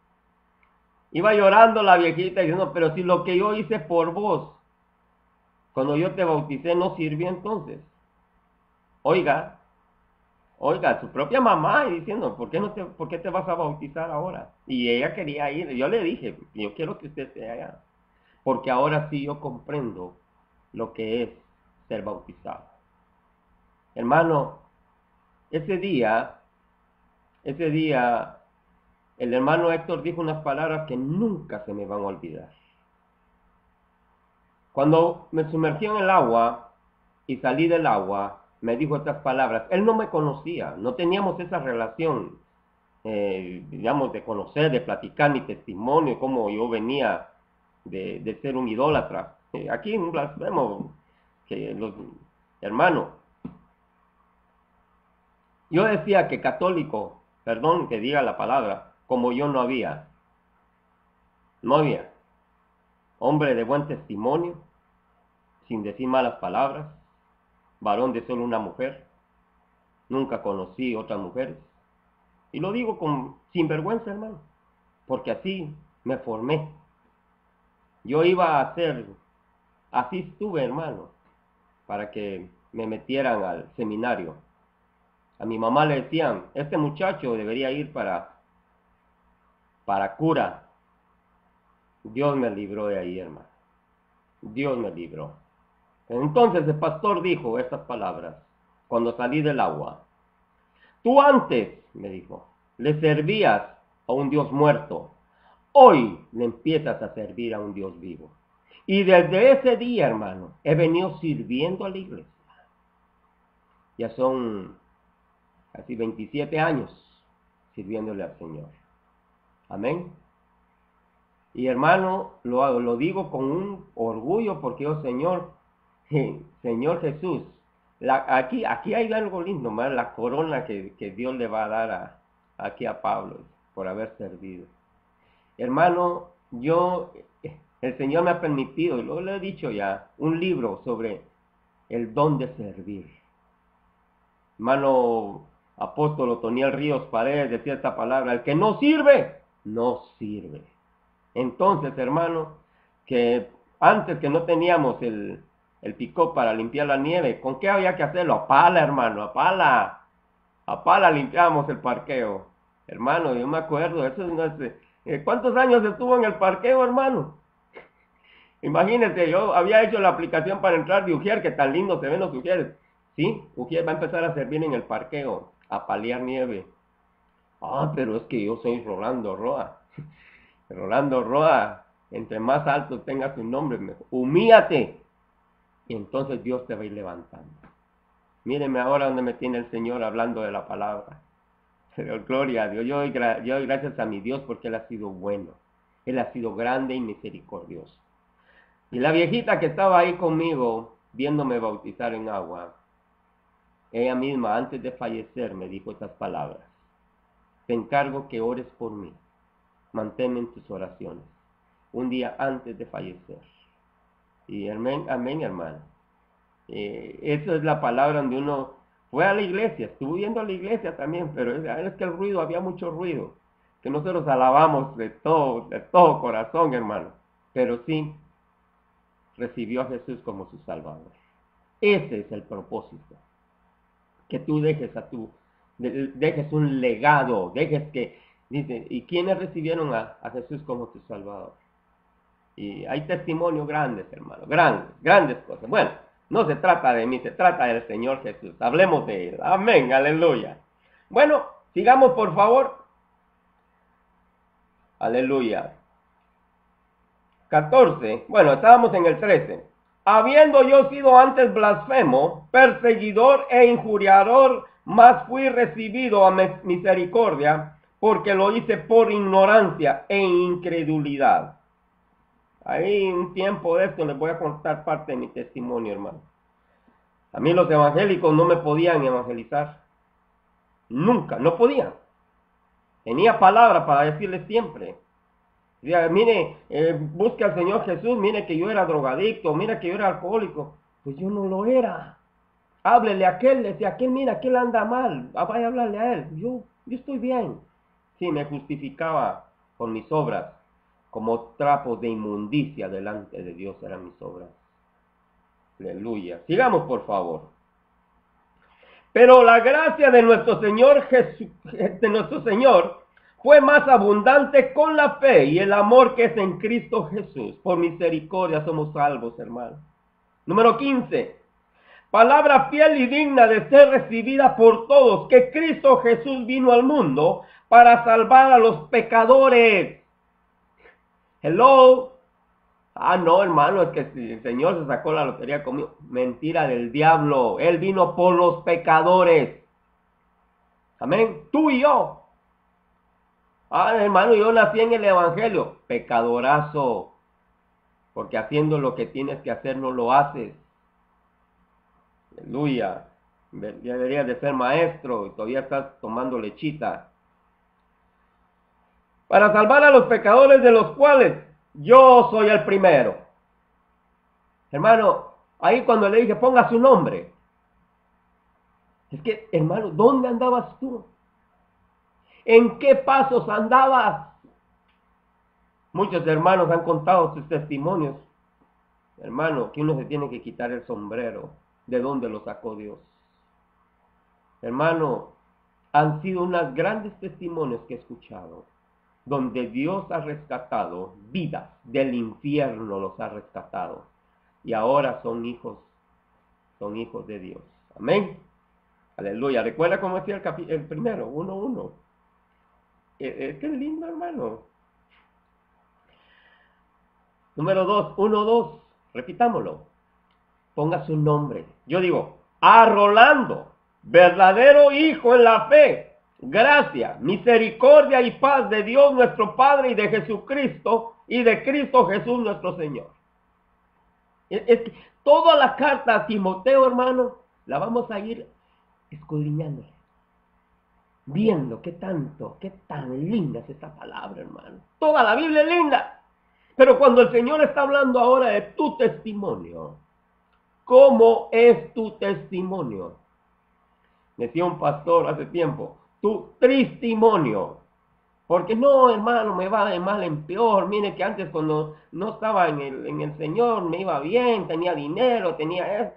Iba llorando la viejita diciendo, pero si lo que yo hice por vos, cuando yo te bauticé, no sirvió entonces. Oiga, oiga, su propia mamá diciendo, ¿por qué, no te, ¿por qué te vas a bautizar ahora? Y ella quería ir. Yo le dije, yo quiero que usted esté allá. Porque ahora sí yo comprendo lo que es ser bautizado. Hermano, ese día, ese día, el hermano Héctor dijo unas palabras que nunca se me van a olvidar. Cuando me sumergí en el agua y salí del agua, me dijo estas palabras. Él no me conocía, no teníamos esa relación, eh, digamos, de conocer, de platicar mi testimonio, cómo yo venía de, ser un idólatra. Eh, aquí blasfemo, que los hermanos, yo decía que católico, perdón que diga la palabra, como yo no había. No había. Hombre de buen testimonio, sin decir malas palabras, varón de solo una mujer. Nunca conocí otras mujeres. Y lo digo sin vergüenza, hermano, porque así me formé. Yo iba a hacer, así estuve, hermano, para que me metieran al seminario a mi mamá le decían, este muchacho debería ir para, para cura. Dios me libró de ahí, hermano. Dios me libró. Entonces el pastor dijo estas palabras cuando salí del agua. Tú antes, me dijo, le servías a un Dios muerto. Hoy le empiezas a servir a un Dios vivo. Y desde ese día, hermano, he venido sirviendo a la iglesia. Ya son casi 27 años sirviéndole al Señor. Amén. Y hermano, lo, lo digo con un orgullo porque yo, Señor, *laughs* Señor Jesús, aquí, aquí hay algo lindo, más la corona que, Dios le va a dar aquí a Pablo por haber servido. Hermano, yo, el Señor me ha permitido, y lo he dicho ya, un libro sobre el don de servir. Hermano apóstol Otoniel Ríos Paredes decía esta palabra, el que no sirve, no sirve. Entonces, hermano, que antes que no teníamos el, el picó para limpiar la nieve, ¿con qué había que hacerlo? A pala, hermano, a pala. A pala limpiamos el parqueo. Hermano, yo me acuerdo, eso no es, eh, ¿cuántos años estuvo en el parqueo, hermano? *laughs* Imagínense, yo había hecho la aplicación para entrar de Ujier, que tan lindo se ven los Ujieres. Sí, Ujier va a empezar a servir en el parqueo a paliar nieve. Ah, pero es que yo soy Rolando Roa. *laughs* Rolando Roa, entre más alto tenga su nombre, humíate. Y entonces Dios te va a ir levantando. Míreme ahora donde me tiene el Señor hablando de la palabra. *laughs* Pero gloria a Dios. Yo yo doy gracias a mi Dios porque Él ha sido bueno. Él ha sido grande y misericordioso. Y la viejita que estaba ahí conmigo, viéndome bautizar en agua, ella misma, antes de fallecer, me dijo estas palabras. Te encargo que ores por mí. Manténme en tus oraciones. Un día antes de fallecer. Y amén, amén hermano. Eh, eso es la palabra donde uno fue a la iglesia, estuvo yendo a la iglesia también, pero es, que el ruido, había mucho ruido. Que nosotros alabamos de todo, de todo corazón, hermano. Pero sí, recibió a Jesús como su Salvador. Ese es el propósito que tú dejes a tu, dejes un legado, dejes que, dice, ¿y quiénes recibieron a, Jesús como tu Salvador? Y hay testimonios grandes, hermano, grandes, grandes cosas. Bueno, no se trata de mí, se trata del Señor Jesús. Hablemos de Él. Amén, aleluya. Bueno, sigamos por favor. Aleluya. 14. Bueno, estábamos en el 13. Habiendo yo sido antes blasfemo, perseguidor e injuriador, más fui recibido a misericordia, porque lo hice por ignorancia e incredulidad. Ahí un tiempo de esto les voy a contar parte de mi testimonio, hermano. A mí los evangélicos no me podían evangelizar. Nunca, no podían. Tenía palabra para decirles siempre. Mire, eh, busque al Señor Jesús, mire que yo era drogadicto, mire que yo era alcohólico. Pues yo no lo era. Háblele a aquel, decía, aquel, mira, aquel anda mal, vaya a hablarle a él. Yo, yo estoy bien. Sí, me justificaba con mis obras como trapos de inmundicia delante de Dios eran mis obras. Aleluya. Sigamos, por favor. Pero la gracia de nuestro Señor Jesús, de nuestro Señor, fue más abundante con la fe y el amor que es en Cristo Jesús. Por misericordia somos salvos, hermanos. Número 15. Palabra fiel y digna de ser recibida por todos, que Cristo Jesús vino al mundo para salvar a los pecadores Hello. Ah, no, hermano, es que si el Señor se sacó la lotería conmigo. Mentira del diablo. Él vino por los pecadores. Amén. Tú y yo. Ah, hermano, yo nací en el Evangelio. Pecadorazo. Porque haciendo lo que tienes que hacer no lo haces. Aleluya. Deberías de ser maestro y todavía estás tomando lechita para salvar a los pecadores de los cuales yo soy el primero. Hermano, ahí cuando le dije ponga su nombre, es que, hermano, ¿dónde andabas tú? ¿En qué pasos andabas? Muchos hermanos han contado sus testimonios. Hermano, que uno se tiene que quitar el sombrero. ¿De dónde lo sacó Dios? Hermano, han sido unos grandes testimonios que he escuchado donde Dios ha rescatado vidas del infierno, los ha rescatado. Y ahora son hijos, son hijos de Dios. Amén. Aleluya. Recuerda cómo decía el, el primero, uno, uno. Es es lindo, hermano. Número dos, uno, dos. Repitámoslo. Ponga su nombre. Yo digo, a Rolando, verdadero hijo en la fe gracia, misericordia y paz de Dios nuestro Padre y de Jesucristo y de Cristo Jesús nuestro Señor. Es que toda la carta a Timoteo, hermano, la vamos a ir escudriñando, viendo qué tanto, qué tan linda es esta palabra, hermano. Toda la Biblia es linda. Pero cuando el Señor está hablando ahora de tu testimonio, ¿cómo es tu testimonio? Decía un pastor hace tiempo, tu testimonio. Porque no, hermano, me va de mal en peor. Mire que antes cuando no estaba en el, en el Señor me iba bien, tenía dinero, tenía.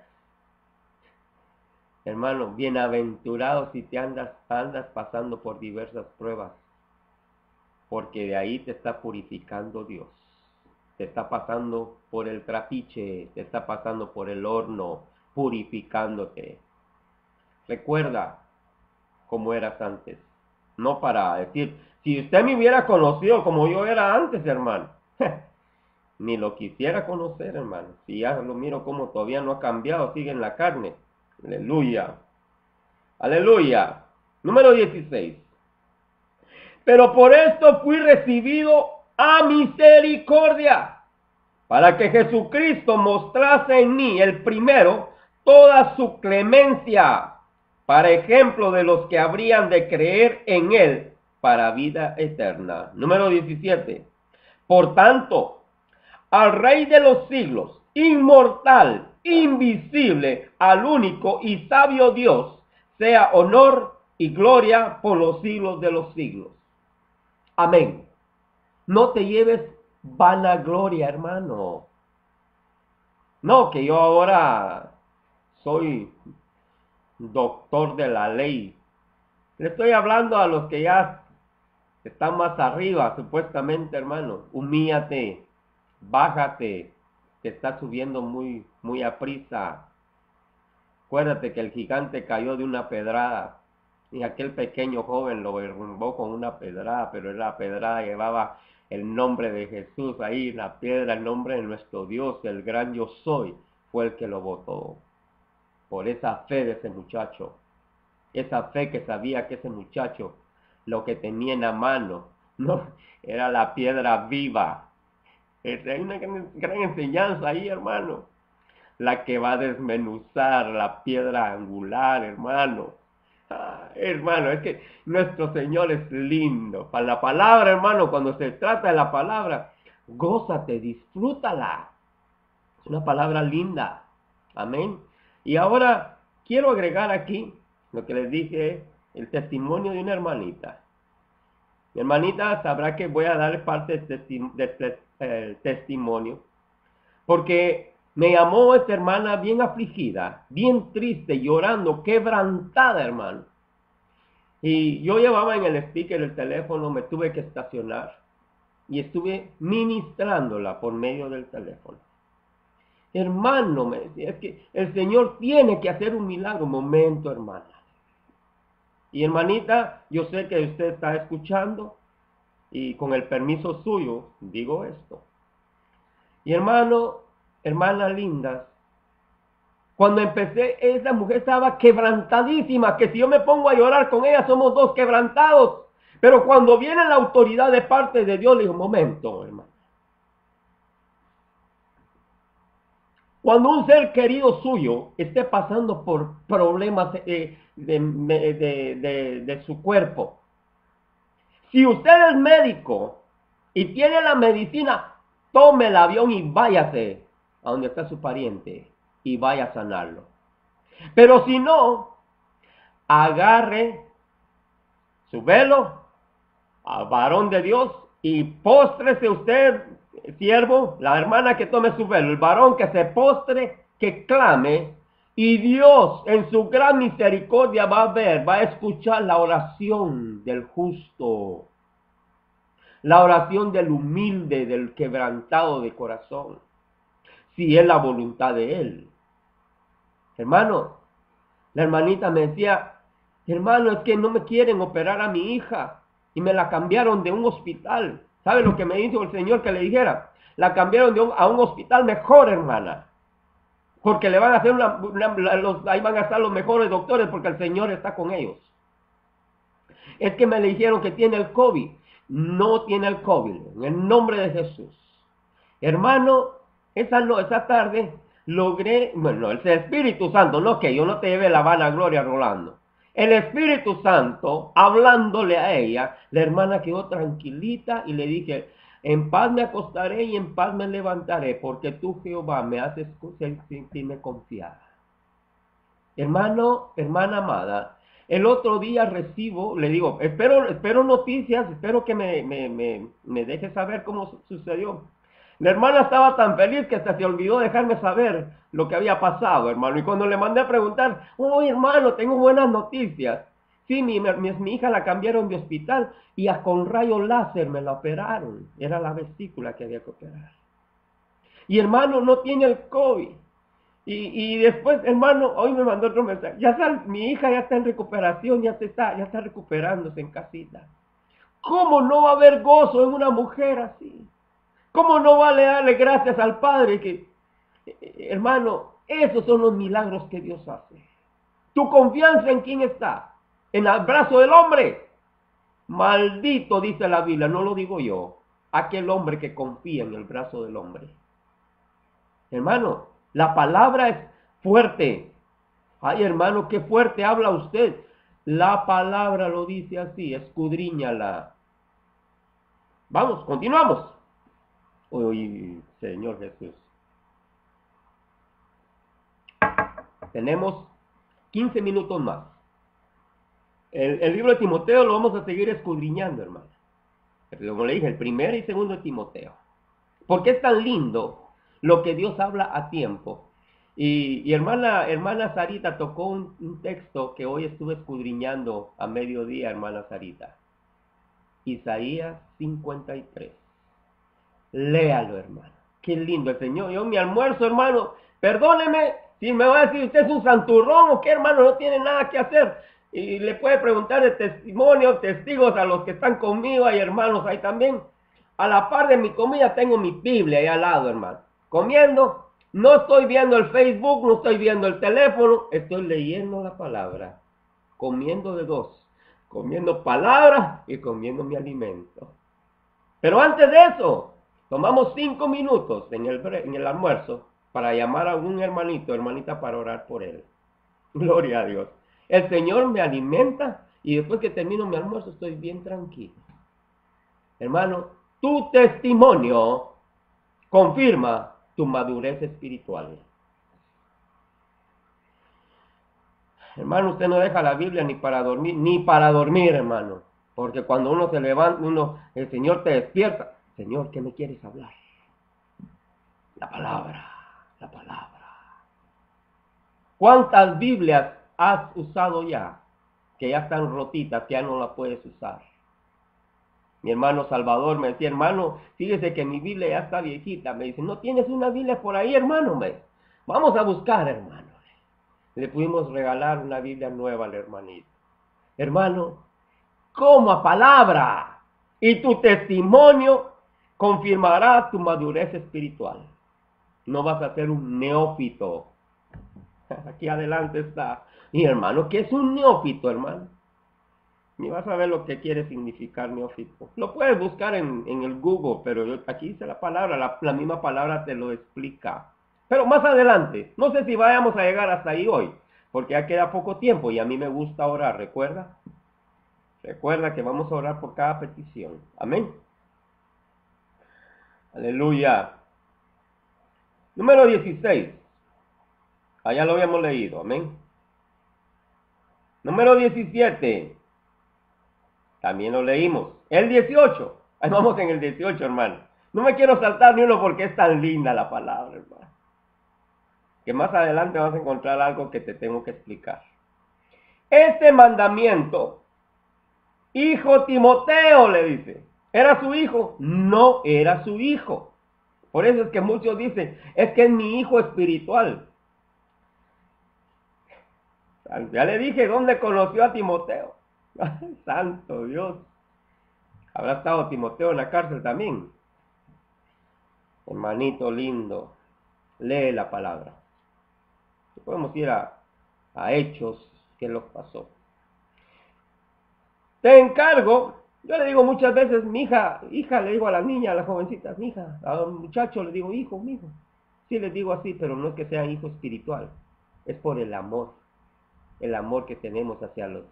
Hermano, bienaventurado si te andas, pasando por diversas pruebas. Porque de ahí te está purificando Dios. Te está pasando por el trapiche, te está pasando por el horno, purificándote. Recuerda, como eras antes. No para decir, si usted me hubiera conocido como yo era antes, hermano, *laughs* ni lo quisiera conocer, hermano. Si ya lo miro como todavía no ha cambiado, sigue en la carne. Aleluya. Aleluya. Número 16. Pero por esto fui recibido a misericordia, para que Jesucristo mostrase en mí el primero toda su clemencia para ejemplo de los que habrían de creer en él para vida eterna. Número 17. Por tanto, al Rey de los siglos, inmortal, invisible, al único y sabio Dios, sea honor y gloria por los siglos de los siglos. Amén. No te lleves vanagloria, hermano. No, que yo ahora soy doctor de la ley. Le estoy hablando a los que ya están más arriba, supuestamente, hermano. Humíate. bájate, está subiendo muy, muy a prisa. Acuérdate que el gigante cayó de una pedrada y aquel pequeño joven lo derrumbó con una pedrada, pero la pedrada llevaba el nombre de Jesús ahí, la piedra, el nombre de nuestro Dios, el gran yo soy, fue el que lo botó. Por esa fe de ese muchacho, esa fe que sabía que ese muchacho lo que tenía en la mano *laughs* no era la piedra viva. Hay una gran, enseñanza ahí, hermano. La que va a desmenuzar la piedra angular, hermano. Ah, hermano, es que nuestro Señor es lindo. Para la palabra, hermano, cuando se trata de la palabra, gózate, disfrútala. Es una palabra linda. Amén. Y ahora quiero agregar aquí lo que les dije, el testimonio de una hermanita. Mi hermanita sabrá que voy a dar parte de este testimonio, porque me llamó esta hermana bien afligida, bien triste, llorando, quebrantada, hermano. Y yo llevaba en el speaker el teléfono, me tuve que estacionar y estuve ministrándola por medio del teléfono. Hermano, me decía, es que el Señor tiene que hacer un milagro. Momento, hermana. Y hermanita, yo sé que usted está escuchando y con el permiso suyo digo esto. Y hermano, hermana linda, cuando empecé, esa mujer estaba quebrantadísima, que si yo me pongo a llorar con ella, somos dos quebrantados. Pero cuando viene la autoridad de parte de Dios, le digo, momento, hermano. Cuando un ser querido suyo esté pasando por problemas eh, de, su cuerpo, si usted es médico y tiene la medicina, tome el avión y váyase a donde está su pariente y vaya a sanarlo. Pero si no, agarre su velo al varón de Dios y póstrese usted siervo, la hermana que tome su velo, el varón que se postre, que clame, y Dios en su gran misericordia va a ver, va a escuchar la oración del justo, la oración del humilde, del quebrantado de corazón, si es la voluntad de Él. Hermano, la hermanita me decía, hermano, es que no me quieren operar a mi hija y me la cambiaron de un hospital. ¿Sabe lo que me dijo el Señor que le dijera? La cambiaron de a un hospital mejor, hermana. Porque le van a hacer una, ahí van a estar los mejores doctores porque el Señor está con ellos. Es que me le dijeron que tiene el COVID. No tiene el COVID. En el nombre de Jesús. Hermano, esa, no, esa tarde logré, bueno, el Espíritu Santo, no que yo no te lleve la vana gloria Rolando. El Espíritu Santo, hablándole a ella, la hermana quedó tranquilita y le dije, en paz me acostaré y en paz me levantaré, porque tú, Jehová, me haces sentirme confiada. Hermano, hermana amada, el otro día recibo, le digo, espero, espero noticias, espero que me, me, me, me deje saber cómo sucedió. La hermana estaba tan feliz que hasta se olvidó dejarme saber lo que había pasado, hermano. Y cuando le mandé a preguntar, oh hermano, tengo buenas noticias. Sí, mi, mi, hija la cambiaron de hospital y a con rayo láser me la operaron. Era la vesícula que había que operar. Y hermano, no tiene el COVID. Y, y, después, hermano, hoy me mandó otro mensaje. Ya está, mi hija ya está en recuperación, ya, está, ya está recuperándose en casita. ¿Cómo no va a haber gozo en una mujer así? ¿Cómo no vale darle gracias al Padre que, hermano, esos son los milagros que Dios hace? Tu confianza en quién está? En el brazo del hombre. Maldito, dice la Biblia, no lo digo yo, aquel hombre que confía en el brazo del hombre. Hermano, la palabra es fuerte. Ay, hermano, qué fuerte habla usted. La palabra lo dice así, escudriñala. Vamos, continuamos. Señor Jesús. Tenemos 15 minutos más. El, libro de Timoteo lo vamos a seguir escudriñando, hermano. Como le dije, el primer y segundo de Timoteo. Porque es tan lindo lo que Dios habla a tiempo. Y, hermana, hermana Sarita tocó un, un texto que hoy estuve escudriñando a mediodía, hermana Sarita. Isaías 53. Léalo, hermano. Qué lindo el Señor. Yo mi almuerzo, hermano, perdóneme si me va a decir usted es un santurrón o qué, hermano, no tiene nada que hacer. Y le puede preguntar de testimonio, testigos a los que están conmigo, hay hermanos ahí también. A la par de mi comida tengo mi Biblia ahí al lado, hermano. Comiendo, no estoy viendo el Facebook, no estoy viendo el teléfono, estoy leyendo la palabra. Comiendo de dos. Comiendo palabra y comiendo mi alimento. Pero antes de eso, tomamos cinco minutos en el almuerzo para llamar a un hermanito, hermanita, para orar por él. Gloria a Dios. El Señor me alimenta y después que termino mi almuerzo estoy bien tranquilo. Hermano, tu testimonio confirma tu madurez espiritual. Hermano, usted no deja la Biblia ni para dormir, ni para dormir, hermano. Porque cuando uno se levanta, uno, el Señor te despierta. Señor, ¿qué me quieres hablar? La palabra, la palabra. ¿Cuántas Biblias has usado ya? Que ya están rotitas, ya no la puedes usar. Mi hermano Salvador me decía, hermano, fíjese que mi Biblia ya está viejita. Me dice, ¿no tienes una Biblia por ahí, hermano? Me, vamos a buscar, hermano. Le pudimos regalar una Biblia nueva al hermanito. Hermano, como a palabra. Y tu testimonio confirmará tu madurez espiritual. No vas a ser un neófito. *laughs* Aquí adelante está. Mi hermano, ¿qué es un neófito, hermano? Ni vas a ver lo que quiere significar neófito. Lo puedes buscar en, el Google, pero aquí dice la palabra, la, la misma palabra te lo explica. Pero más adelante, no sé si vayamos a llegar hasta ahí hoy, porque ya queda poco tiempo y a mí me gusta orar, ¿recuerda? Recuerda que vamos a orar por cada petición. Amén. Aleluya. Número 16. Allá lo habíamos leído. Amén. Número 17. También lo leímos. El 18. Ahí vamos en el 18, hermano. No me quiero saltar ni uno porque es tan linda la palabra, hermano. Que más adelante vas a encontrar algo que te tengo que explicar. Este mandamiento Hijo Timoteo, le dice. ¿Era su hijo? No era su hijo. Por eso es que muchos dicen, es que es mi hijo espiritual. Ya le dije dónde conoció a Timoteo. *laughs* Santo Dios. Habrá estado Timoteo en la cárcel también. Hermanito lindo, lee la palabra. Podemos ir a, a hechos, qué lo pasó. Te encargo, yo le digo muchas veces, mi hija, hija, le digo a la niña, a las jovencitas, mi hija, a un muchacho le digo, hijo, mi hijo. Sí les digo así, pero no es que sean hijo espiritual, es por el amor, el amor que tenemos hacia los.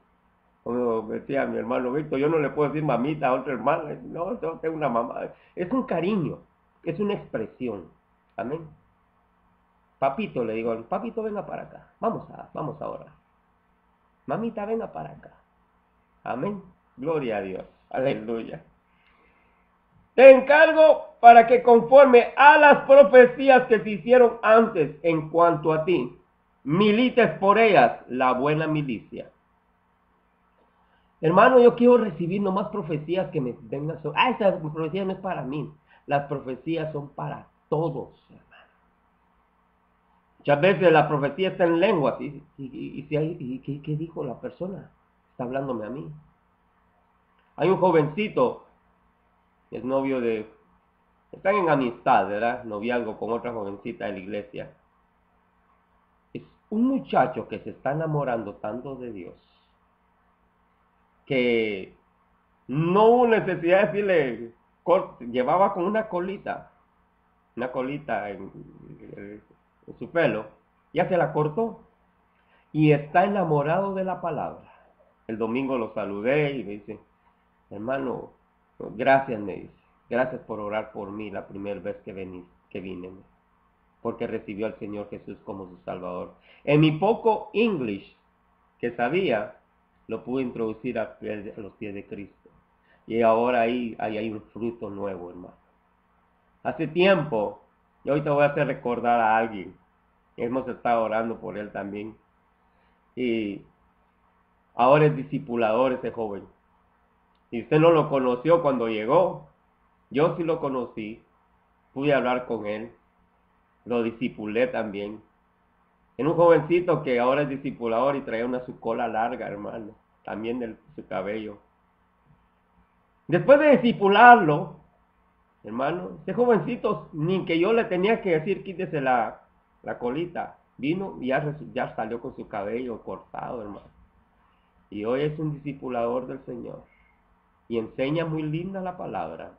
Como decía mi hermano Víctor, yo no le puedo decir mamita a otra hermana, no, tengo una mamá. Es un cariño, es una expresión. Amén. Papito, le digo, papito, venga para acá, vamos a, vamos ahora. Mamita, venga para acá. Amén. Gloria a Dios. Aleluya. Te encargo para que conforme a las profecías que se hicieron antes en cuanto a ti, milites por ellas la buena milicia. Hermano, yo quiero recibir nomás profecías que me vengan. Ah, esa profecía no es para mí. Las profecías son para todos, hermano. Muchas veces la profecía está en lengua. ¿Y, y, y, qué dijo la persona? está hablándome a mí. Hay un jovencito, es novio de, están en amistad, ¿verdad? Noviazgo con otra jovencita de la iglesia. Un muchacho que se está enamorando tanto de Dios que no hubo necesidad de decirle, llevaba con una colita, una colita en, su pelo, ya se la cortó y está enamorado de la palabra. El domingo lo saludé y me dice, hermano, gracias, me dice. Gracias por orar por mí la primera vez que, vení, que vine. Porque recibió al Señor Jesús como su Salvador. En mi poco English que sabía, lo pude introducir a, los pies de Cristo. Y ahora ahí, ahí hay un fruto nuevo, hermano. Hace tiempo, y hoy te voy a hacer recordar a alguien. Hemos estado orando por él también. Y Ahora es discipulador ese joven. Y usted no lo conoció cuando llegó. Yo sí lo conocí. pude hablar con él, lo discipulé también. En un jovencito que ahora es discipulador y traía una su cola larga, hermano, también de su cabello. Después de discipularlo, hermano, ese jovencito, ni que yo le tenía que decir, quítese la, la colita, vino y ya, ya salió con su cabello cortado, hermano. Y hoy es un discipulador del Señor. Y enseña muy linda la palabra.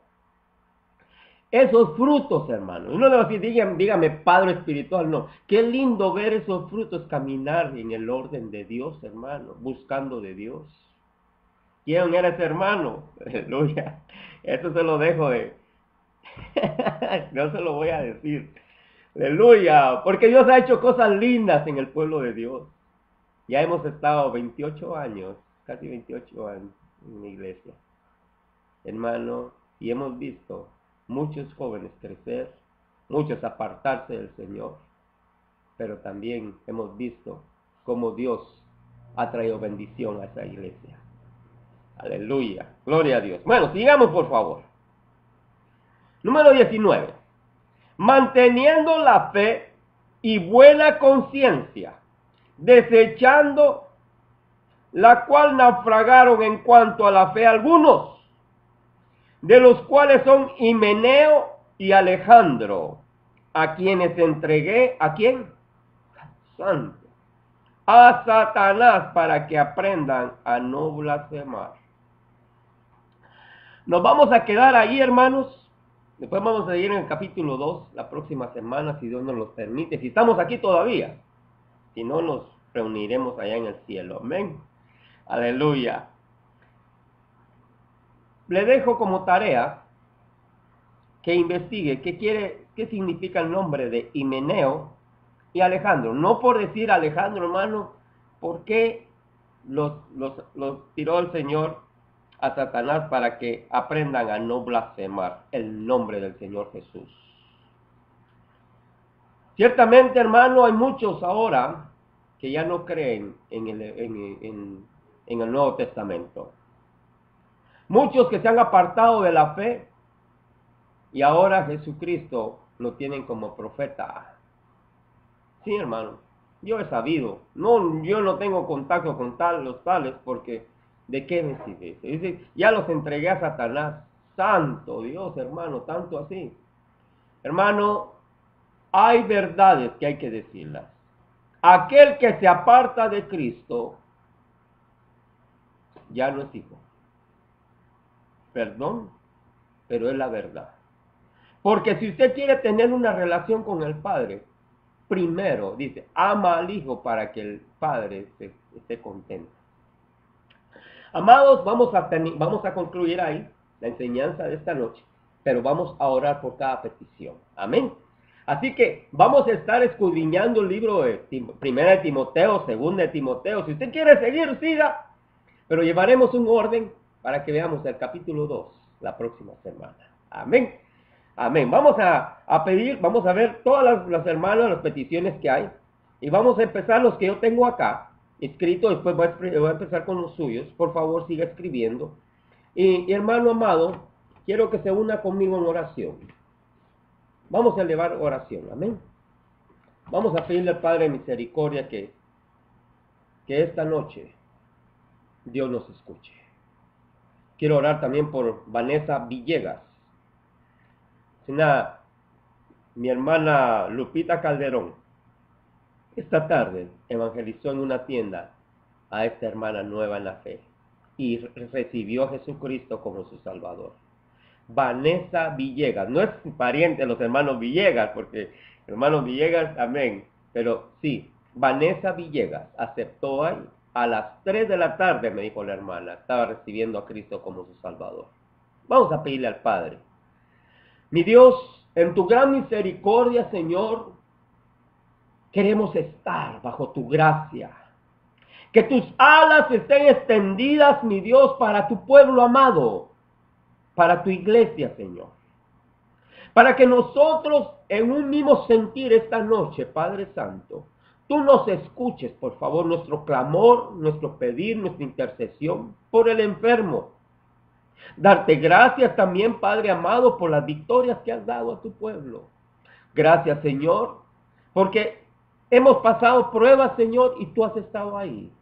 Esos frutos, hermano. Y no le va a decir, dígame, dígame, Padre Espiritual, no. Qué lindo ver esos frutos caminar en el orden de Dios, hermano, buscando de Dios. ¿Quién eres, hermano? *laughs* Aleluya. Eso se lo dejo de... *laughs* no se lo voy a decir. Aleluya. Porque Dios ha hecho cosas lindas en el pueblo de Dios. Ya hemos estado 28 años, casi 28 años en la iglesia. Hermano, y hemos visto muchos jóvenes crecer, muchos apartarse del Señor, pero también hemos visto cómo Dios ha traído bendición a esa iglesia. Aleluya, gloria a Dios. Bueno, sigamos por favor. Número 19. Manteniendo la fe y buena conciencia, desechando la cual naufragaron en cuanto a la fe algunos de los cuales son Himeneo y Alejandro, a quienes entregué, ¿a quién? Santo. A Satanás para que aprendan a no blasfemar. Nos vamos a quedar ahí, hermanos. Después vamos a ir en el capítulo 2 la próxima semana, si Dios nos lo permite. Si estamos aquí todavía. Si no, nos reuniremos allá en el cielo. Amén. Aleluya le dejo como tarea que investigue qué quiere, qué significa el nombre de Himeneo y Alejandro. No por decir Alejandro, hermano, ¿por qué los, los, tiró el Señor a Satanás para que aprendan a no blasfemar el nombre del Señor Jesús? Ciertamente, hermano, hay muchos ahora que ya no creen en el, en el Nuevo Testamento. Muchos que se han apartado de la fe y ahora Jesucristo lo tienen como profeta. Sí, hermano, yo he sabido. No, yo no tengo contacto con tal, los tales porque ¿de qué me sirve? Dice, ya los entregué a Satanás. Santo Dios, hermano, tanto así. Hermano, hay verdades que hay que decirlas. Aquel que se aparta de Cristo ya no es hijo perdón, pero es la verdad. Porque si usted quiere tener una relación con el Padre, primero dice, ama al Hijo para que el Padre esté, contento. Amados, vamos a, vamos a concluir ahí la enseñanza de esta noche, pero vamos a orar por cada petición. Amén. Así que vamos a estar escudriñando el libro de Primera de Timoteo, Segunda de Timoteo. Si usted quiere seguir, siga, pero llevaremos un orden para que veamos el capítulo 2 la próxima semana. Amén. Amén. Vamos a, pedir, vamos a ver todas las, hermanas, las peticiones que hay. Y vamos a empezar los que yo tengo acá, escrito, después voy a, empezar con los suyos. Por favor, siga escribiendo. Y, y, hermano amado, quiero que se una conmigo en oración. Vamos a elevar oración. Amén. Vamos a pedirle al Padre de Misericordia que, que esta noche Dios nos escuche. Quiero orar también por Vanessa Villegas. Mi hermana Lupita Calderón, esta tarde evangelizó en una tienda a esta hermana nueva en la fe y recibió a Jesucristo como su Salvador. Vanessa Villegas, no es pariente de los hermanos Villegas, porque hermanos Villegas, amén, pero sí, Vanessa Villegas aceptó ahí a las 3 de la tarde, me dijo la hermana, estaba recibiendo a Cristo como su Salvador. Vamos a pedirle al Padre. Mi Dios, en tu gran misericordia, Señor, queremos estar bajo tu gracia. Que tus alas estén extendidas, mi Dios, para tu pueblo amado, para tu iglesia, Señor. Para que nosotros en un mismo sentir esta noche, Padre Santo, tú nos escuches, por favor, nuestro clamor, nuestro pedir, nuestra intercesión por el enfermo, Darte gracias también, Padre amado, por las victorias que has dado a tu pueblo. Gracias, Señor, porque hemos pasado pruebas, Señor, y tú has estado ahí.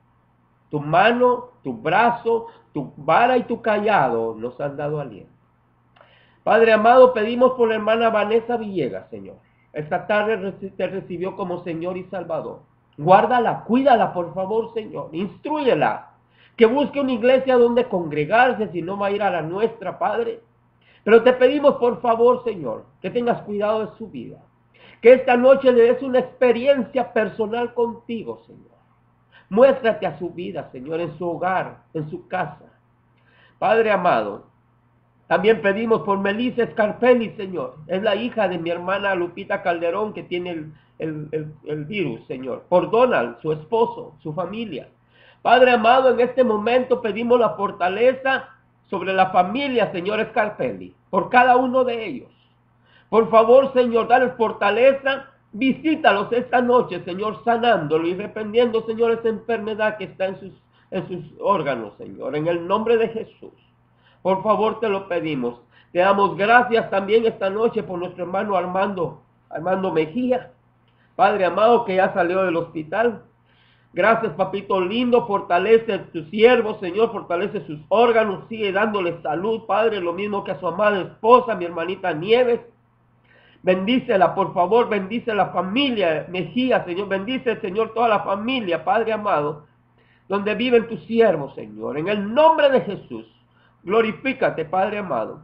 Tu mano, tu brazo, tu vara y tu callado nos han dado aliento. Padre amado, pedimos por la hermana Vanessa Villegas, Señor. Esta tarde te recibió como Señor y Salvador. Guárdala, cuídala, por favor, Señor. Instruyela que busque una iglesia donde congregarse si no va a ir a la nuestra, Padre. Pero te pedimos, por favor, Señor, que tengas cuidado de su vida. Que esta noche le des una experiencia personal contigo, Señor. Muéstrate a su vida, Señor, en su hogar, en su casa. Padre amado, también pedimos por Melissa Scarpelli, Señor. Es la hija de mi hermana Lupita Calderón que tiene el, virus, Señor. Por Donald, su esposo, su familia. Padre amado, en este momento pedimos la fortaleza sobre la familia, Señor Scarpelli, por cada uno de ellos. Por favor, Señor, dale fortaleza. Visítalos esta noche, Señor, sanándolo y reprendiendo, Señor, esa enfermedad que está en sus órganos, Señor, en el nombre de Jesús. Por favor, te lo pedimos. Te damos gracias también esta noche por nuestro hermano Armando, Armando Mejía. Padre amado, que ya salió del hospital. Gracias, papito lindo. Fortalece a tu siervo, Señor. Fortalece sus órganos. Sigue dándole salud, Padre. Lo mismo que a su amada esposa, mi hermanita Nieves. Bendícela, por favor. Bendice la familia Mejía, Señor. Bendice, Señor, toda la familia, Padre amado. Donde viven tus siervos, Señor. En el nombre de Jesús. Glorifícate, Padre amado.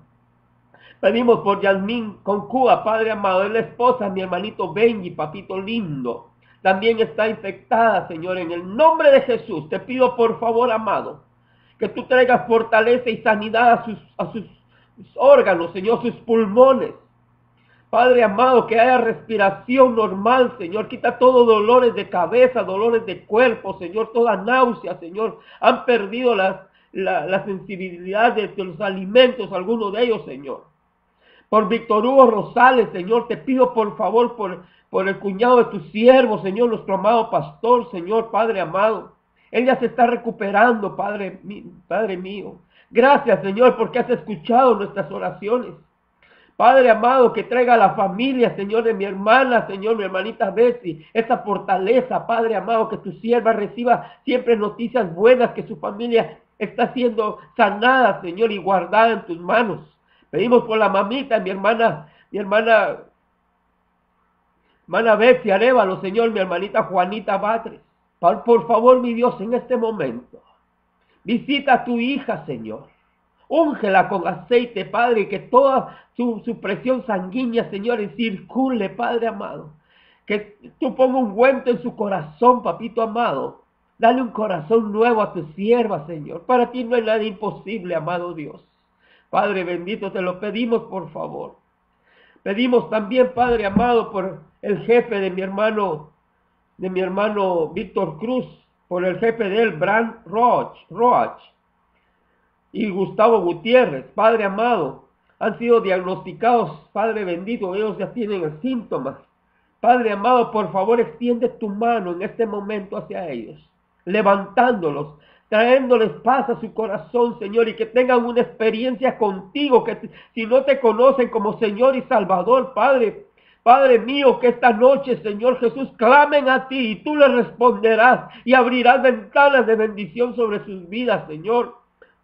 Pedimos por Yasmín Cuba, Padre amado. Es la esposa, mi hermanito Benji, papito lindo también está infectada, Señor. En el nombre de Jesús, te pido por favor, amado, que tú traigas fortaleza y sanidad a sus, órganos, Señor, sus pulmones. Padre amado, que haya respiración normal, Señor. Quita todos dolores de cabeza, dolores de cuerpo, Señor. Toda náusea, Señor. Han perdido la, la, sensibilidad de, los alimentos, algunos de ellos, Señor. Por Víctor Hugo Rosales, Señor, te pido por favor por por el cuñado de tu siervo, Señor, nuestro amado pastor, Señor, Padre amado. Él ya se está recuperando, Padre, Padre mío. Gracias, Señor, porque has escuchado nuestras oraciones. Padre amado, que traiga a la familia, Señor, de mi hermana, Señor, mi hermanita Bessie, esa fortaleza, Padre amado, que tu sierva reciba siempre noticias buenas, que su familia está siendo sanada, Señor, y guardada en tus manos. Pedimos por la mamita, mi hermana, mi hermana Hermana Betsy Arevalo, Señor, mi hermanita Juanita Batres. Por favor, mi Dios, en este momento, visita a tu hija, Señor. Úngela con aceite, Padre, y que toda su, presión sanguínea, Señor, circule, Padre amado. Que tú pongas un guento en su corazón, papito amado. Dale un corazón nuevo a tu sierva, Señor. Para ti no hay nada imposible, amado Dios. Padre bendito, te lo pedimos, por favor. Pedimos también, Padre amado, por el jefe de mi hermano, de mi hermano Víctor Cruz, por el jefe de él, Brand Roach, Roach, y Gustavo Gutiérrez, Padre amado, han sido diagnosticados, Padre bendito, ellos ya tienen síntomas. Padre amado, por favor, extiende tu mano en este momento hacia ellos, levantándolos, trayéndoles paz a su corazón, Señor, y que tengan una experiencia contigo, que si no te conocen como Señor y Salvador, Padre, Padre mío, que esta noche, Señor Jesús, clamen a ti y tú les responderás y abrirás ventanas de bendición sobre sus vidas, Señor.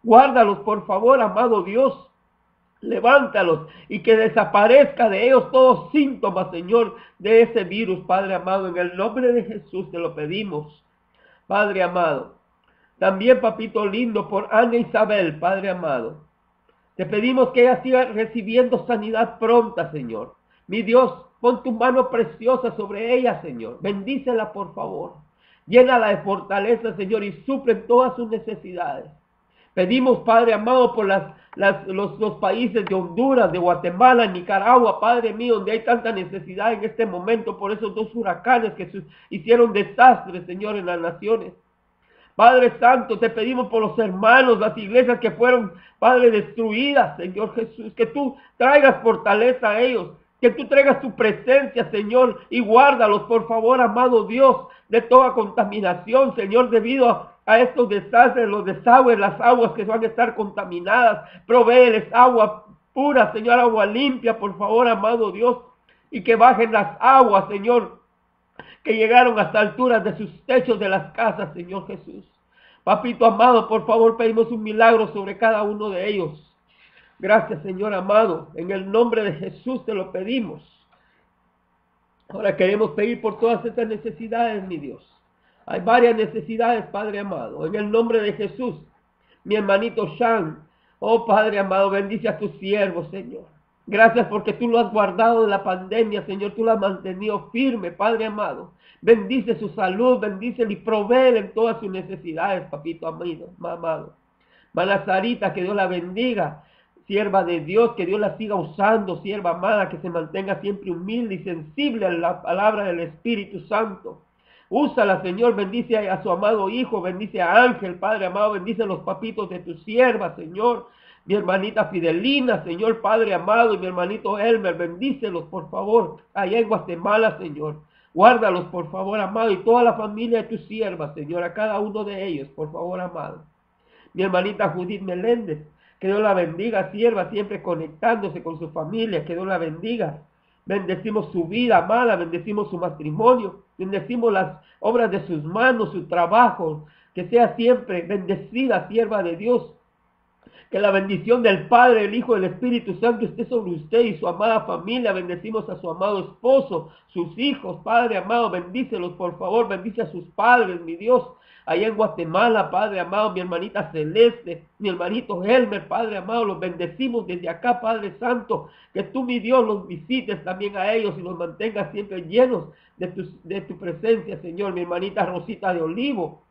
Guárdalos, por favor, amado Dios. Levántalos y que desaparezca de ellos todos síntomas, Señor, de ese virus, Padre amado. En el nombre de Jesús te lo pedimos, Padre amado. También, papito lindo, por Ana Isabel, Padre amado. Te pedimos que ella siga recibiendo sanidad pronta, Señor. Mi Dios, pon tu mano preciosa sobre ella, Señor. Bendícela, por favor. Llénala de fortaleza, Señor, y suple todas sus necesidades. Pedimos, Padre amado, por las, los, los, países de Honduras, de Guatemala, Nicaragua, Padre mío, donde hay tanta necesidad en este momento por esos dos huracanes que hicieron desastres, Señor, en las naciones. Padre Santo, te pedimos por los hermanos, las iglesias que fueron, Padre, destruidas, Señor Jesús, que tú traigas fortaleza a ellos, que tú traigas tu presencia, Señor, y guárdalos, por favor, amado Dios, de toda contaminación, Señor, debido a estos desastres, los desagües, las aguas que van a estar contaminadas. Provéeles agua pura, Señor, agua limpia, por favor, amado Dios. Y que bajen las aguas, Señor, que llegaron hasta alturas de sus techos de las casas, Señor Jesús. Papito amado, por favor, pedimos un milagro sobre cada uno de ellos. Gracias, Señor amado. En el nombre de Jesús te lo pedimos. Ahora queremos pedir por todas estas necesidades, mi Dios. Hay varias necesidades, Padre amado. En el nombre de Jesús, mi hermanito Shan. Oh Padre amado, bendice a tus siervos, Señor. Gracias porque tú lo has guardado de la pandemia, Señor. Tú lo has mantenido firme, Padre amado. Bendice su salud, bendice y provee en todas sus necesidades, papito amado. amado. Manazarita, que Dios la bendiga sierva de Dios, que Dios la siga usando, sierva amada, que se mantenga siempre humilde y sensible a la palabra del Espíritu Santo. Úsala, Señor, bendice a su amado Hijo, bendice a Ángel, Padre amado, bendice a los papitos de tu sierva, Señor. Mi hermanita Fidelina, Señor Padre amado, y mi hermanito Elmer, bendícelos, por favor, allá en Guatemala, Señor. Guárdalos, por favor, amado, y toda la familia de tu sierva, Señor, a cada uno de ellos, por favor, amado. Mi hermanita Judith Meléndez, que Dios la bendiga, sierva, siempre conectándose con su familia. Que Dios la bendiga. Bendecimos su vida amada, bendecimos su matrimonio, bendecimos las obras de sus manos, su trabajo. Que sea siempre bendecida, sierva de Dios. Que la bendición del Padre, el Hijo, el Espíritu Santo esté sobre usted y su amada familia. Bendecimos a su amado esposo, sus hijos, Padre amado, bendícelos por favor, bendice a sus padres, mi Dios allá en Guatemala, Padre amado, mi hermanita Celeste, mi hermanito Helmer, Padre amado, los bendecimos desde acá, Padre Santo, que tú, mi Dios, los visites también a ellos y los mantengas siempre llenos de tu, de tu presencia, Señor, mi hermanita Rosita de Olivo.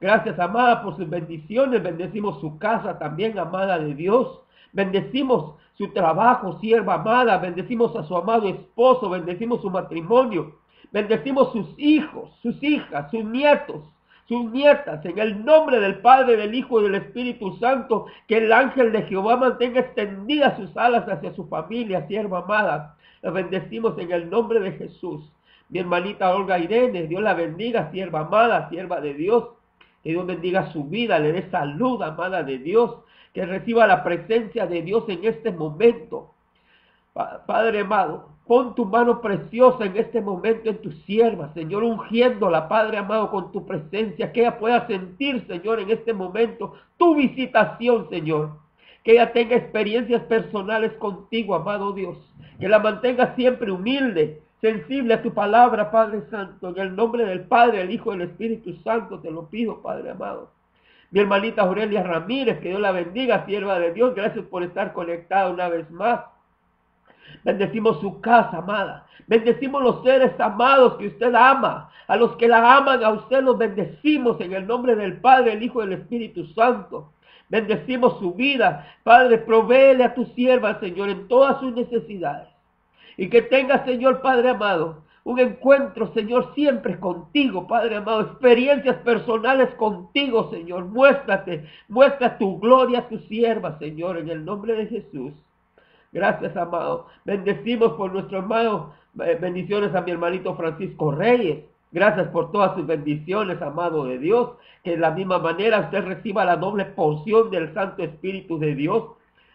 Gracias, amada, por sus bendiciones. Bendecimos su casa también, amada de Dios. Bendecimos su trabajo, sierva amada. Bendecimos a su amado esposo. Bendecimos su matrimonio. Bendecimos sus hijos, sus hijas, sus nietos sus nietas, en el nombre del Padre, del Hijo y del Espíritu Santo, que el ángel de Jehová mantenga extendidas sus alas hacia su familia, sierva amada. La bendecimos en el nombre de Jesús. Mi hermanita Olga Irene, Dios la bendiga, sierva amada, sierva de Dios. Que Dios bendiga su vida, le dé salud, amada de Dios. Que reciba la presencia de Dios en este momento. Padre amado, Pon tu mano preciosa en este momento en tu sierva, Señor, ungiéndola, Padre amado, con tu presencia, que ella pueda sentir, Señor, en este momento tu visitación, Señor. Que ella tenga experiencias personales contigo, amado Dios. Que la mantenga siempre humilde, sensible a tu palabra, Padre Santo. En el nombre del Padre, el Hijo y el Espíritu Santo te lo pido, Padre amado. Mi hermanita Aurelia Ramírez, que Dios la bendiga, sierva de Dios. Gracias por estar conectada una vez más. Bendecimos su casa, amada. Bendecimos los seres amados que usted ama. A los que la aman, a usted los bendecimos en el nombre del Padre, el Hijo y el Espíritu Santo. Bendecimos su vida. Padre, provéele a tu sierva, Señor, en todas sus necesidades. Y que tenga, Señor Padre amado, un encuentro, Señor, siempre contigo, Padre amado. Experiencias personales contigo, Señor. Muéstrate, muestra tu gloria a tu sierva, Señor, en el nombre de Jesús. Gracias, amado. Bendecimos por nuestro hermano. Bendiciones a mi hermanito Francisco Reyes. Gracias por todas sus bendiciones, amado de Dios. Que de la misma manera usted reciba la doble porción del Santo Espíritu de Dios.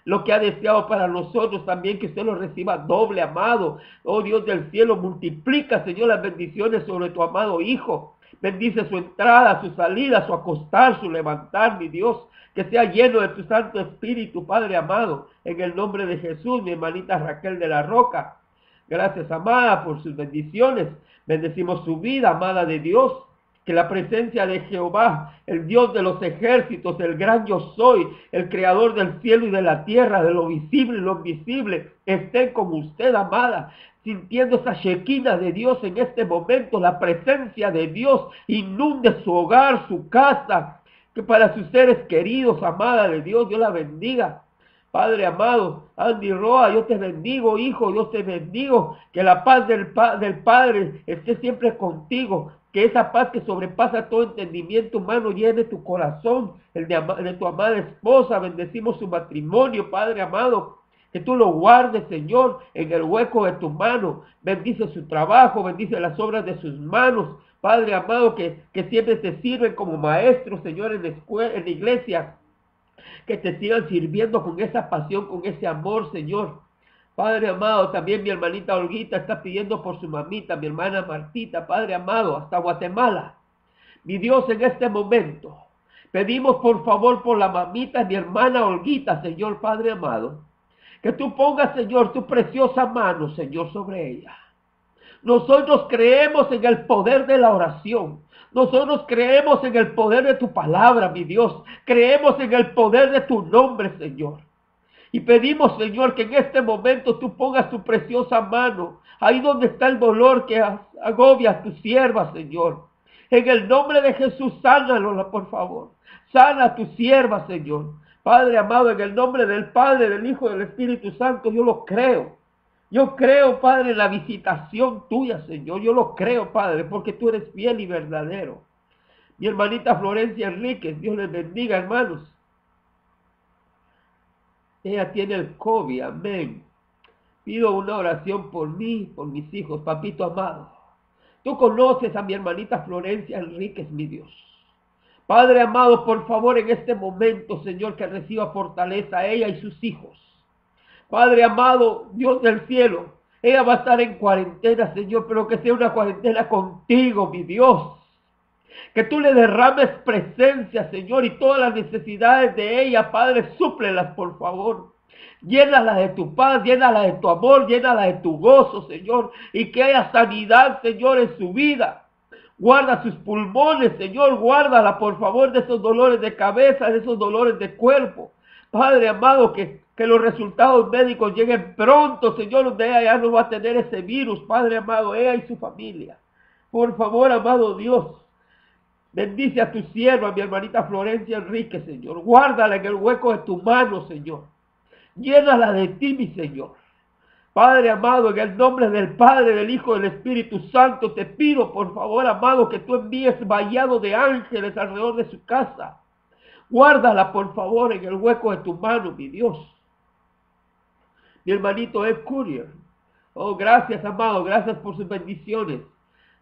Lo que ha deseado para nosotros también, que usted lo reciba doble, amado. Oh Dios del cielo, multiplica, Señor, las bendiciones sobre tu amado Hijo. Bendice su entrada, su salida, su acostar, su levantar, mi Dios que sea lleno de tu Santo Espíritu, Padre amado, en el nombre de Jesús, mi hermanita Raquel de la Roca. Gracias, amada, por sus bendiciones. Bendecimos su vida, amada de Dios. Que la presencia de Jehová, el Dios de los ejércitos, el gran yo soy, el creador del cielo y de la tierra, de lo visible y lo invisible, estén con usted, amada, sintiendo esa shequina de Dios en este momento, la presencia de Dios inunde su hogar, su casa, que para sus seres queridos, amada de Dios, Dios la bendiga. Padre amado, Andy Roa, yo te bendigo, hijo, Dios te bendigo. Que la paz del, del Padre esté siempre contigo. Que esa paz que sobrepasa todo entendimiento humano llene tu corazón, el de, de tu amada esposa. Bendecimos su matrimonio, Padre amado. Que tú lo guardes, Señor, en el hueco de tu mano. Bendice su trabajo, bendice las obras de sus manos. Padre amado, que, que siempre te sirven como maestros, Señor, en la escuela, en la iglesia, que te sigan sirviendo con esa pasión, con ese amor, Señor. Padre amado, también mi hermanita Olguita está pidiendo por su mamita, mi hermana Martita, Padre amado, hasta Guatemala. Mi Dios, en este momento, pedimos por favor por la mamita, mi hermana Olguita, Señor Padre amado, que tú pongas, Señor, tu preciosa mano, Señor, sobre ella. Nosotros creemos en el poder de la oración. Nosotros creemos en el poder de tu palabra, mi Dios. Creemos en el poder de tu nombre, Señor. Y pedimos, Señor, que en este momento tú pongas tu preciosa mano ahí donde está el dolor que agobia a tu sierva, Señor. En el nombre de Jesús, sánalo, por favor. Sana a tu sierva, Señor. Padre amado, en el nombre del Padre, del Hijo del Espíritu Santo, yo lo creo. Yo creo, Padre, la visitación tuya, Señor. Yo lo creo, Padre, porque tú eres fiel y verdadero. Mi hermanita Florencia Enríquez, Dios les bendiga, hermanos. Ella tiene el COVID, amén. Pido una oración por mí, por mis hijos, papito amado. Tú conoces a mi hermanita Florencia Enríquez, mi Dios. Padre amado, por favor, en este momento, Señor, que reciba fortaleza a ella y sus hijos. Padre amado, Dios del cielo, ella va a estar en cuarentena, Señor, pero que sea una cuarentena contigo, mi Dios. Que tú le derrames presencia, Señor, y todas las necesidades de ella, Padre, súplelas, por favor. Llénala de tu paz, llénala de tu amor, llénala de tu gozo, Señor, y que haya sanidad, Señor, en su vida. Guarda sus pulmones, Señor, guárdala, por favor, de esos dolores de cabeza, de esos dolores de cuerpo. Padre amado, que, que los resultados médicos lleguen pronto, Señor, donde ella ya no va a tener ese virus, Padre amado, ella y su familia. Por favor, amado Dios, bendice a tu sierva, mi hermanita Florencia Enrique, Señor. Guárdala en el hueco de tu mano, Señor. Llénala de ti, mi Señor. Padre amado, en el nombre del Padre, del Hijo, del Espíritu Santo, te pido, por favor, amado, que tú envíes vallado de ángeles alrededor de su casa Guárdala, por favor, en el hueco de tu mano, mi Dios. Mi hermanito Ed Courier. Oh, gracias, amado. Gracias por sus bendiciones.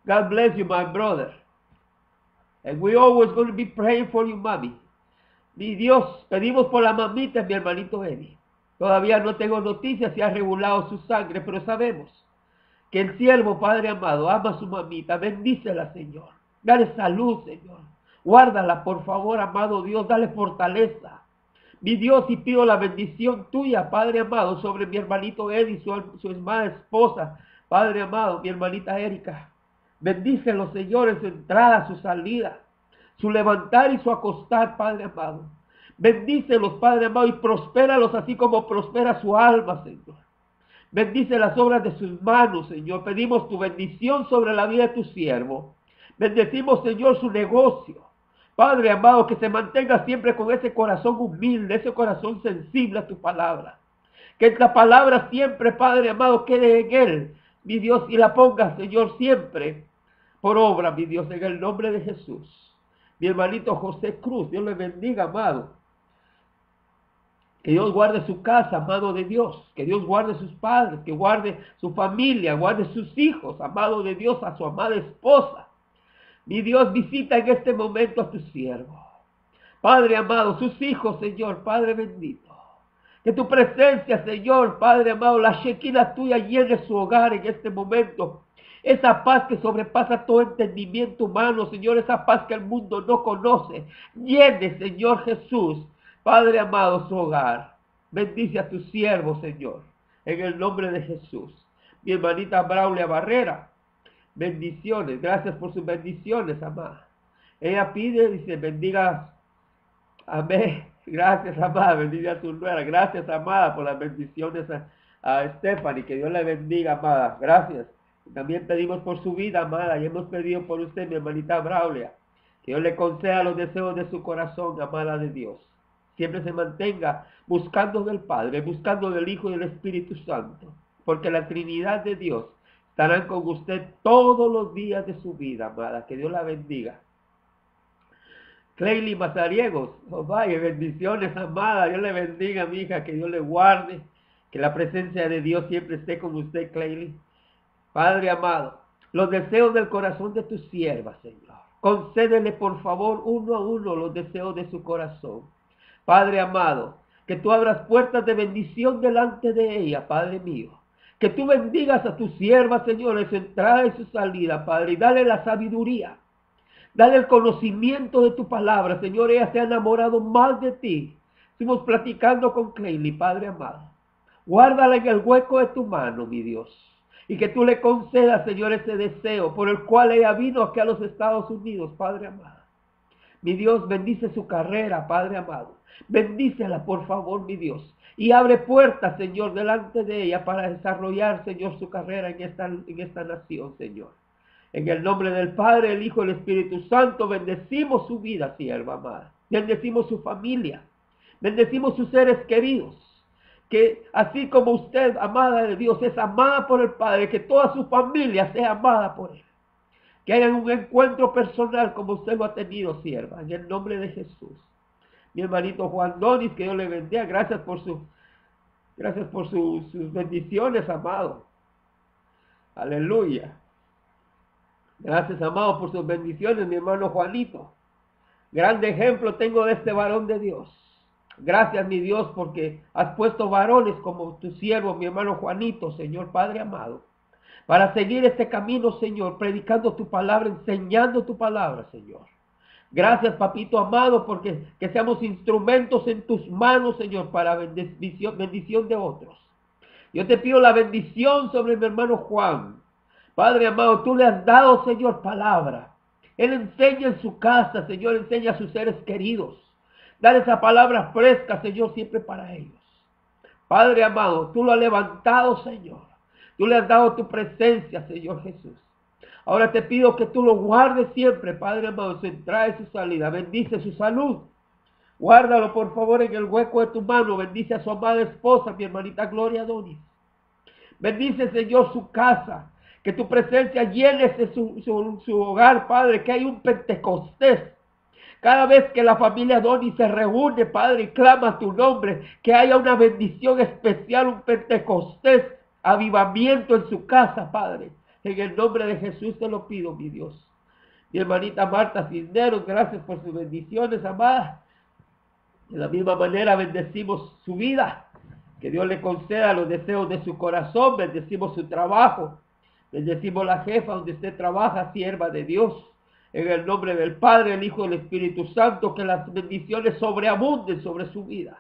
God bless you, my brother. And we always going to be praying for you, mami. Mi Dios, pedimos por la mamita, mi hermanito Eddie. Todavía no tengo noticias si ha regulado su sangre, pero sabemos que el siervo, Padre amado, ama a su mamita. Bendícela, Señor. Dale salud, Señor. Guárdala, por favor, amado Dios, dale fortaleza. Mi Dios, y pido la bendición tuya, Padre amado, sobre mi hermanito Eddie, su, su hermana esposa, Padre amado, mi hermanita Erika. Bendícelos, Señor, en su entrada, su salida, su levantar y su acostar, Padre amado. Bendícelos, Padre amado, y prospéralos así como prospera su alma, Señor. Bendice las obras de sus manos, Señor. Pedimos tu bendición sobre la vida de tu siervo. Bendecimos, Señor, su negocio. Padre amado, que se mantenga siempre con ese corazón humilde, ese corazón sensible a tu palabra. Que esta palabra siempre, Padre amado, quede en él, mi Dios, y la ponga, Señor, siempre por obra, mi Dios, en el nombre de Jesús. Mi hermanito José Cruz, Dios le bendiga, amado. Que Dios guarde su casa, amado de Dios. Que Dios guarde sus padres, que guarde su familia, guarde sus hijos, amado de Dios, a su amada esposa. Mi Dios visita en este momento a tu siervo. Padre amado, sus hijos, Señor, Padre bendito. Que tu presencia, Señor, Padre amado, la shequina tuya llene su hogar en este momento. Esa paz que sobrepasa todo entendimiento humano, Señor, esa paz que el mundo no conoce. Llene, Señor Jesús, Padre amado, su hogar. Bendice a tu siervo, Señor, en el nombre de Jesús. Mi hermanita Braulia Barrera, bendiciones. Gracias por sus bendiciones, amada. Ella pide, dice, bendiga. Amén. *laughs* Gracias, amada. Bendiga a su nuera. Gracias, amada, por las bendiciones a, a Stephanie. Que Dios le bendiga, amada. Gracias. También pedimos por su vida, amada. Y hemos pedido por usted, mi hermanita Braulia. Que Dios le conceda los deseos de su corazón, amada de Dios. Siempre se mantenga buscando del Padre, buscando del Hijo y del Espíritu Santo. Porque la Trinidad de Dios estarán con usted todos los días de su vida, amada. Que Dios la bendiga. Cleily Mazariegos, oh, vaya, bendiciones, amada. Dios le bendiga, mi hija, que Dios le guarde. Que la presencia de Dios siempre esté con usted, Cleily. Padre amado, los deseos del corazón de tu sierva, Señor. Concédele, por favor, uno a uno los deseos de su corazón. Padre amado, que tú abras puertas de bendición delante de ella, Padre mío. Que tú bendigas a tu sierva, Señor, en su entrada y su salida, Padre, y dale la sabiduría. Dale el conocimiento de tu palabra, Señor. Ella se ha enamorado más de ti. Estuvimos platicando con Claylee, Padre amado. Guárdala en el hueco de tu mano, mi Dios. Y que tú le concedas, Señor, ese deseo por el cual ella vino aquí a los Estados Unidos, Padre amado. Mi Dios, bendice su carrera, Padre amado. Bendícela, por favor, mi Dios. Y abre puertas, Señor, delante de ella para desarrollar, Señor, su carrera en esta, en esta nación, Señor. En el nombre del Padre, el Hijo y el Espíritu Santo, bendecimos su vida, sierva amada. Bendecimos su familia. Bendecimos sus seres queridos. Que así como usted, amada de Dios, es amada por el Padre, que toda su familia sea amada por Él. Que haya un encuentro personal como usted lo ha tenido, sierva, en el nombre de Jesús. Mi hermanito Juan Donis, que Dios le bendiga. Gracias por su, gracias por sus bendiciones, amado. Aleluya. Gracias, amado, por sus bendiciones, mi hermano Juanito. Grande ejemplo tengo de este varón de Dios. Gracias, mi Dios, porque has puesto varones como tu siervo, mi hermano Juanito, Señor Padre amado para seguir este camino, Señor, predicando tu palabra, enseñando tu palabra, Señor. Gracias, papito amado, porque que seamos instrumentos en tus manos, Señor, para bendición, bendición de otros. Yo te pido la bendición sobre mi hermano Juan. Padre amado, tú le has dado, Señor, palabra. Él enseña en su casa, Señor, enseña a sus seres queridos. Dale esa palabra fresca, Señor, siempre para ellos. Padre amado, tú lo has levantado, Señor. Tú le has dado tu presencia, Señor Jesús. Ahora te pido que tú lo guardes siempre, Padre amado, su entrada y su salida. Bendice su salud. Guárdalo, por favor, en el hueco de tu mano. Bendice a su amada esposa, mi hermanita Gloria Donis. Bendice, Señor, su casa. Que tu presencia llene su, su, hogar, Padre. Que hay un Pentecostés. Cada vez que la familia Donis se reúne, Padre, y clama tu nombre, que haya una bendición especial, un Pentecostés avivamiento en su casa, Padre. En el nombre de Jesús te lo pido, mi Dios. Mi hermanita Marta Cisneros, gracias por sus bendiciones, amada. De la misma manera bendecimos su vida. Que Dios le conceda los deseos de su corazón. Bendecimos su trabajo. Bendecimos la jefa donde usted trabaja, sierva de Dios. En el nombre del Padre, el Hijo y el Espíritu Santo, que las bendiciones sobreabunden sobre su vida.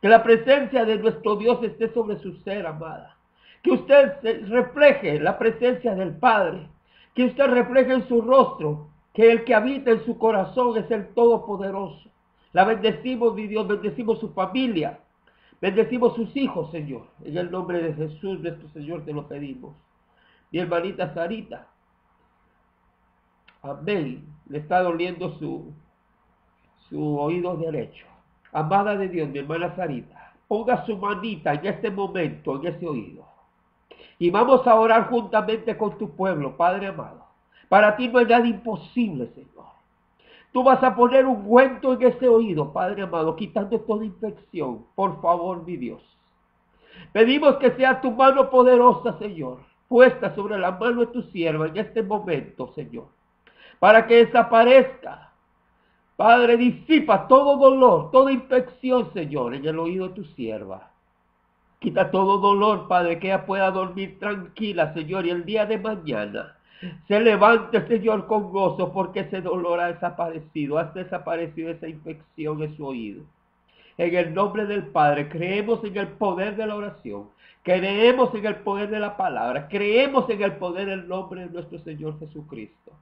Que la presencia de nuestro Dios esté sobre su ser, amada que usted refleje la presencia del Padre, que usted refleje en su rostro que el que habita en su corazón es el Todopoderoso. La bendecimos, mi Dios, bendecimos su familia, bendecimos sus hijos, Señor. En el nombre de Jesús, nuestro Señor, te lo pedimos. Mi hermanita Sarita, amén, le está doliendo su, su oído derecho. Amada de Dios, mi hermana Sarita, ponga su manita en este momento, en ese oído. Y vamos a orar juntamente con tu pueblo, Padre amado. Para ti no hay nada imposible, Señor. Tú vas a poner un cuento en ese oído, Padre amado, quitando toda infección. Por favor, mi Dios. Pedimos que sea tu mano poderosa, Señor, puesta sobre la mano de tu sierva en este momento, Señor. Para que desaparezca. Padre, disipa todo dolor, toda infección, Señor, en el oído de tu sierva. Quita todo dolor, Padre, que ella pueda dormir tranquila, Señor, y el día de mañana se levante, Señor, con gozo, porque ese dolor ha desaparecido, ha desaparecido esa infección en su oído. En el nombre del Padre, creemos en el poder de la oración, creemos en el poder de la palabra, creemos en el poder del nombre de nuestro Señor Jesucristo.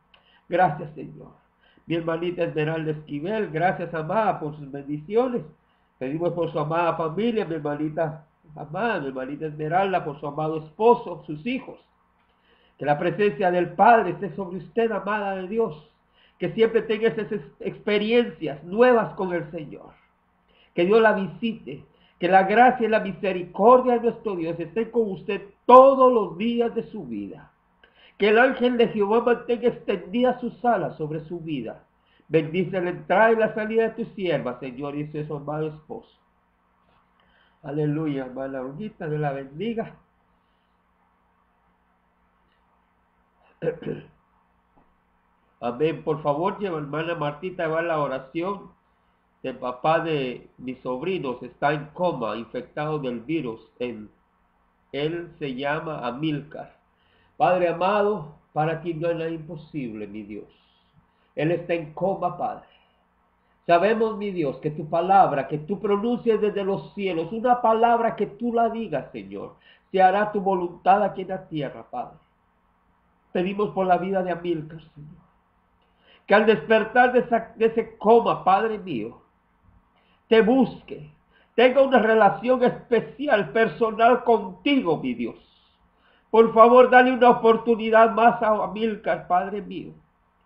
Gracias, Señor. Mi hermanita Esmeralda Esquivel, gracias, amada, por sus bendiciones. Pedimos por su amada familia, mi hermanita amada, hermanita Esmeralda, por su amado esposo, sus hijos. Que la presencia del Padre esté sobre usted, amada de Dios. Que siempre tenga esas experiencias nuevas con el Señor. Que Dios la visite. Que la gracia y la misericordia de nuestro Dios estén con usted todos los días de su vida. Que el ángel de Jehová mantenga extendida sus alas sobre su vida. Bendice la entrada y la salida de tu sierva, Señor, y su amado esposo. Aleluya, hermana Olguita, de la bendiga. *clears throat* Amén. Por favor, lleva hermana Martita, va la oración el papá de mis sobrinos. Está en coma, infectado del virus. En, él se llama Amilcar. Padre amado, para ti no es nada imposible, mi Dios. Él está en coma, Padre. Sabemos, mi Dios, que tu palabra, que tú pronuncies desde los cielos, una palabra que tú la digas, Señor, se hará tu voluntad aquí en la tierra, Padre. Pedimos por la vida de Amilcar, Señor. Que al despertar de, de ese coma, Padre mío, te busque, tenga una relación especial, personal contigo, mi Dios. Por favor, dale una oportunidad más a Amilcar, Padre mío.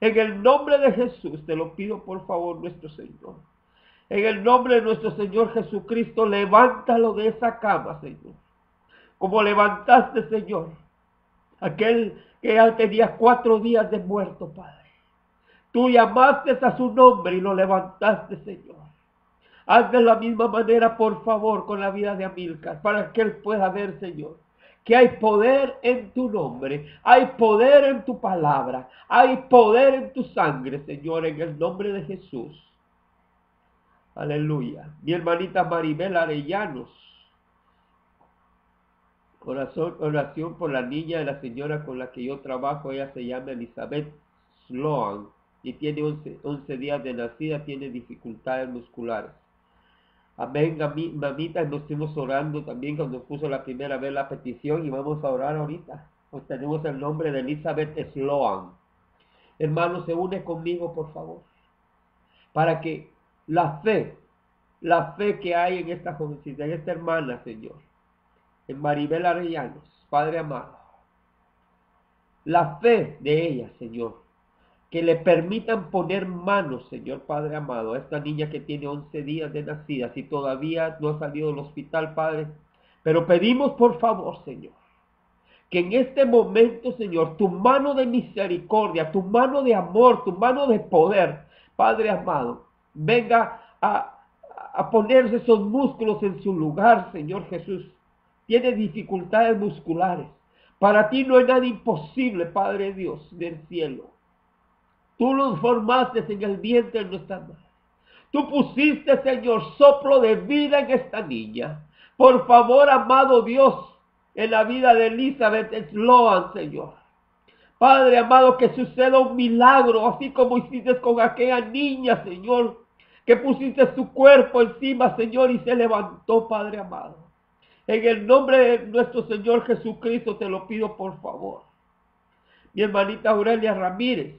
En el nombre de Jesús, te lo pido por favor, nuestro Señor. En el nombre de nuestro Señor Jesucristo, levántalo de esa cama, Señor. Como levantaste, Señor, aquel que ya tenía cuatro días de muerto, Padre. Tú llamaste a su nombre y lo levantaste, Señor. Haz de la misma manera, por favor, con la vida de Amilcar, para que él pueda ver, Señor, que hay poder en tu nombre, hay poder en tu palabra, hay poder en tu sangre, Señor, en el nombre de Jesús. Aleluya. Mi hermanita Maribel Arellanos. Oración, oración por la niña de la señora con la que yo trabajo. Ella se llama Elizabeth Sloan y tiene 11, 11 días de nacida, tiene dificultades musculares. Amén, mamita, nos estuvimos orando también cuando puso la primera vez la petición y vamos a orar ahorita. Pues tenemos el nombre de Elizabeth Sloan. Hermano, se une conmigo, por favor, para que la fe, la fe que hay en esta jovencita, en esta hermana, Señor, en Maribel Arellanos, Padre amado, la fe de ella, Señor, que le permitan poner manos, Señor Padre amado, a esta niña que tiene 11 días de nacida, si todavía no ha salido del hospital, Padre. Pero pedimos por favor, Señor, que en este momento, Señor, tu mano de misericordia, tu mano de amor, tu mano de poder, Padre amado, venga a, a ponerse esos músculos en su lugar, Señor Jesús. Tiene dificultades musculares. Para ti no hay nada imposible, Padre Dios del cielo. Tú los formaste en el vientre de nuestra madre. Tú pusiste, Señor, soplo de vida en esta niña. Por favor, amado Dios, en la vida de Elizabeth Sloan, Señor. Padre amado, que suceda un milagro, así como hiciste con aquella niña, Señor, que pusiste su cuerpo encima, Señor, y se levantó, Padre amado. En el nombre de nuestro Señor Jesucristo te lo pido, por favor. Mi hermanita Aurelia Ramírez,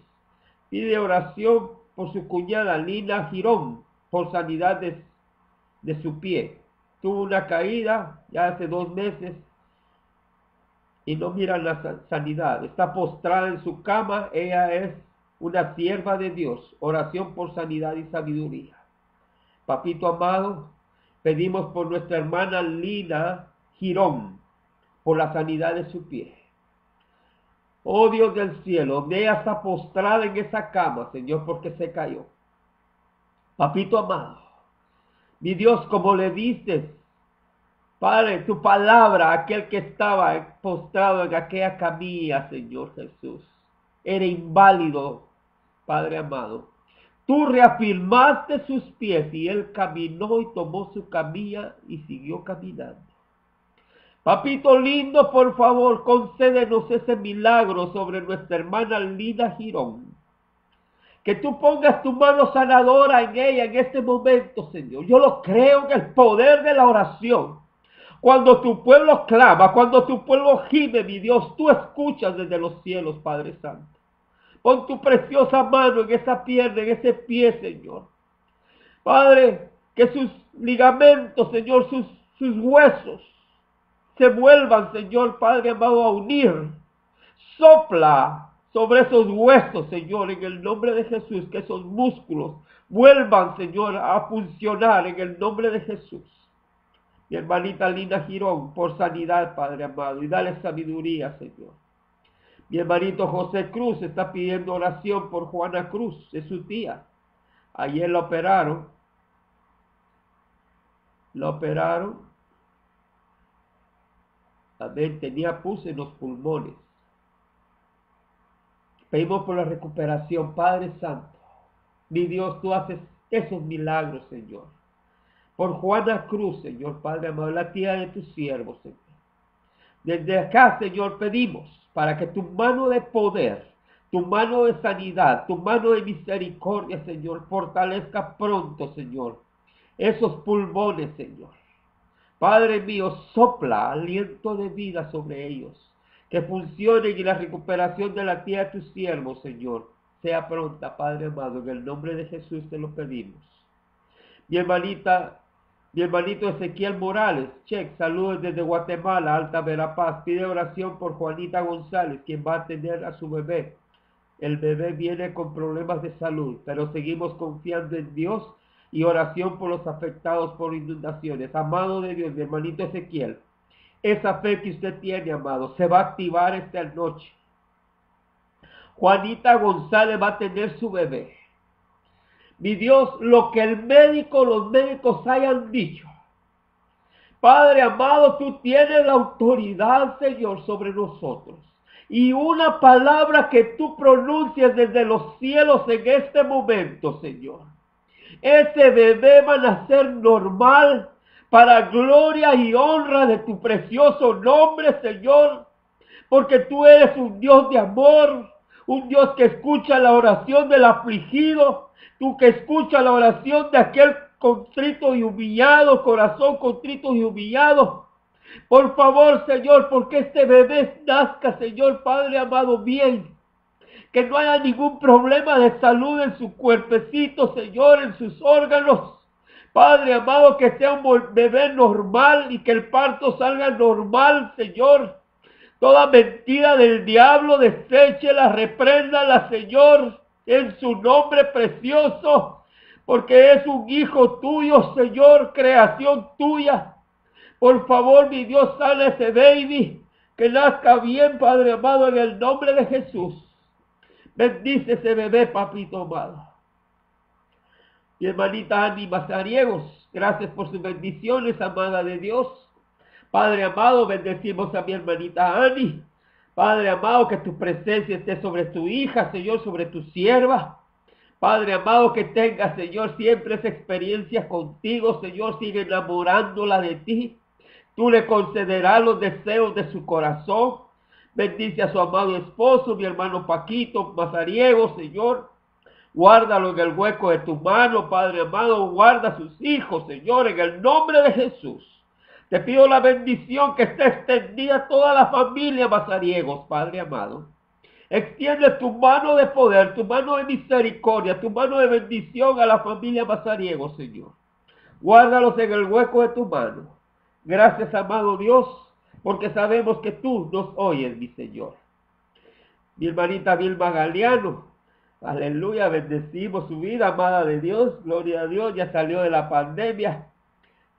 Pide oración por su cuñada Lina Girón, por sanidad de, su pie. Tuvo una caída ya hace dos meses y no mira la sanidad. Está postrada en su cama. Ella es una sierva de Dios. Oración por sanidad y sabiduría. Papito amado, pedimos por nuestra hermana Lina Girón, por la sanidad de su pie. Oh Dios del cielo, de ella está postrada en esa cama, Señor, porque se cayó. Papito amado, mi Dios, como le dices, Padre, tu palabra, aquel que estaba postrado en aquella camilla, Señor Jesús, era inválido, Padre amado. Tú reafirmaste sus pies y él caminó y tomó su camilla y siguió caminando. Papito lindo, por favor, concédenos ese milagro sobre nuestra hermana Lina Girón. Que tú pongas tu mano sanadora en ella en este momento, Señor. Yo lo creo en el poder de la oración. Cuando tu pueblo clama, cuando tu pueblo gime, mi Dios, tú escuchas desde los cielos, Padre Santo. Pon tu preciosa mano en esa pierna, en ese pie, Señor. Padre, que sus ligamentos, Señor, sus, sus huesos, se vuelvan, Señor Padre amado, a unir. Sopla sobre esos huesos, Señor, en el nombre de Jesús, que esos músculos vuelvan, Señor, a funcionar en el nombre de Jesús. Mi hermanita Lina Girón, por sanidad, Padre amado, y dale sabiduría, Señor. Mi hermanito José Cruz está pidiendo oración por Juana Cruz, es su tía. Ayer la operaron. La operaron Amén. Tenía pus en los pulmones. Pedimos por la recuperación, Padre Santo. Mi Dios, tú haces esos milagros, Señor. Por Juana Cruz, Señor Padre amado, la tía de tus siervos, Señor. Desde acá, Señor, pedimos para que tu mano de poder, tu mano de sanidad, tu mano de misericordia, Señor, fortalezca pronto, Señor, esos pulmones, Señor. Padre mío, sopla aliento de vida sobre ellos, que funcionen y la recuperación de la tía de tus siervos, Señor, sea pronta, Padre amado, en el nombre de Jesús te lo pedimos. Mi hermanita, mi hermanito Ezequiel Morales, check, saludos desde Guatemala, Alta Verapaz, pide oración por Juanita González, quien va a tener a su bebé. El bebé viene con problemas de salud, pero seguimos confiando en Dios y oración por los afectados por inundaciones. Amado de Dios, mi hermanito Ezequiel, esa fe que usted tiene, amado, se va a activar esta noche. Juanita González va a tener su bebé. Mi Dios, lo que el médico, los médicos hayan dicho. Padre amado, tú tienes la autoridad, Señor, sobre nosotros. Y una palabra que tú pronuncias desde los cielos en este momento, Señor ese bebé va a nacer normal para gloria y honra de tu precioso nombre, Señor. Porque tú eres un Dios de amor, un Dios que escucha la oración del afligido, tú que escucha la oración de aquel contrito y humillado, corazón contrito y humillado. Por favor, Señor, porque este bebé nazca, Señor Padre amado, bien que no haya ningún problema de salud en su cuerpecito, Señor, en sus órganos. Padre amado, que sea un bebé normal y que el parto salga normal, Señor. Toda mentira del diablo, deséchela, repréndala, Señor, en su nombre precioso, porque es un hijo tuyo, Señor, creación tuya. Por favor, mi Dios, sale ese baby, que nazca bien, Padre amado, en el nombre de Jesús. Bendice ese bebé, papito amado. Mi hermanita Ani Mazariegos, gracias por sus bendiciones, amada de Dios. Padre amado, bendecimos a mi hermanita Ani. Padre amado, que tu presencia esté sobre tu hija, Señor, sobre tu sierva. Padre amado, que tenga, Señor, siempre esa experiencia contigo, Señor, sigue enamorándola de ti. Tú le concederás los deseos de su corazón. Bendice a su amado esposo, mi hermano Paquito Mazariego, Señor. Guárdalo en el hueco de tu mano, Padre amado. Guarda a sus hijos, Señor, en el nombre de Jesús. Te pido la bendición que esté extendida a toda la familia Mazariegos, Padre amado. Extiende tu mano de poder, tu mano de misericordia, tu mano de bendición a la familia Mazariegos, Señor. Guárdalos en el hueco de tu mano. Gracias, amado Dios porque sabemos que tú nos oyes, mi Señor. Mi hermanita Vilma Galeano, aleluya, bendecimos su vida, amada de Dios, gloria a Dios, ya salió de la pandemia,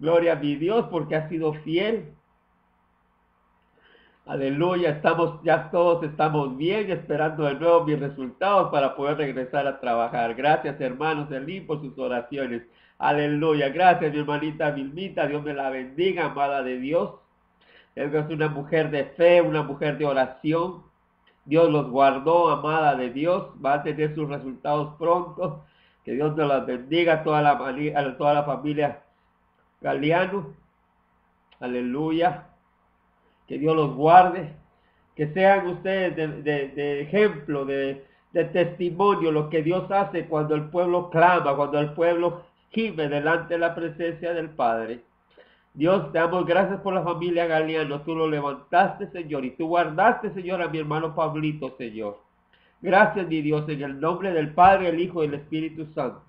gloria a mi Dios, porque ha sido fiel. Aleluya, estamos, ya todos estamos bien, esperando de nuevo mis resultados para poder regresar a trabajar. Gracias, hermanos de por sus oraciones. Aleluya, gracias, mi hermanita Vilmita, Dios me la bendiga, amada de Dios es una mujer de fe, una mujer de oración. Dios los guardó, amada de Dios. Va a tener sus resultados pronto. Que Dios nos las bendiga a toda la, toda la familia Galeano. Aleluya. Que Dios los guarde. Que sean ustedes de, ejemplo, de, de testimonio, lo que Dios hace cuando el pueblo clama, cuando el pueblo gime delante de la presencia del Padre. Dios, te damos gracias por la familia Galeano. Tú lo levantaste, Señor, y tú guardaste, Señor, a mi hermano Pablito, Señor. Gracias, mi Dios, en el nombre del Padre, el Hijo y el Espíritu Santo.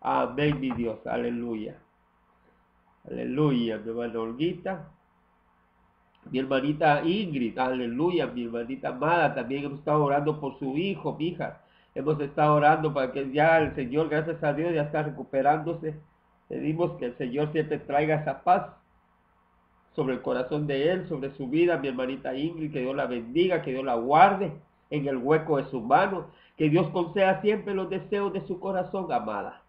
Amén, mi Dios. Aleluya. Aleluya, mi hermana Olguita. Mi hermanita Ingrid, aleluya, mi hermanita amada, también hemos estado orando por su hijo, mi. Hemos estado orando para que ya el Señor, gracias a Dios, ya está recuperándose Pedimos que el Señor siempre traiga esa paz sobre el corazón de él, sobre su vida, mi hermanita Ingrid, que Dios la bendiga, que Dios la guarde en el hueco de su mano, que Dios conceda siempre los deseos de su corazón, amada.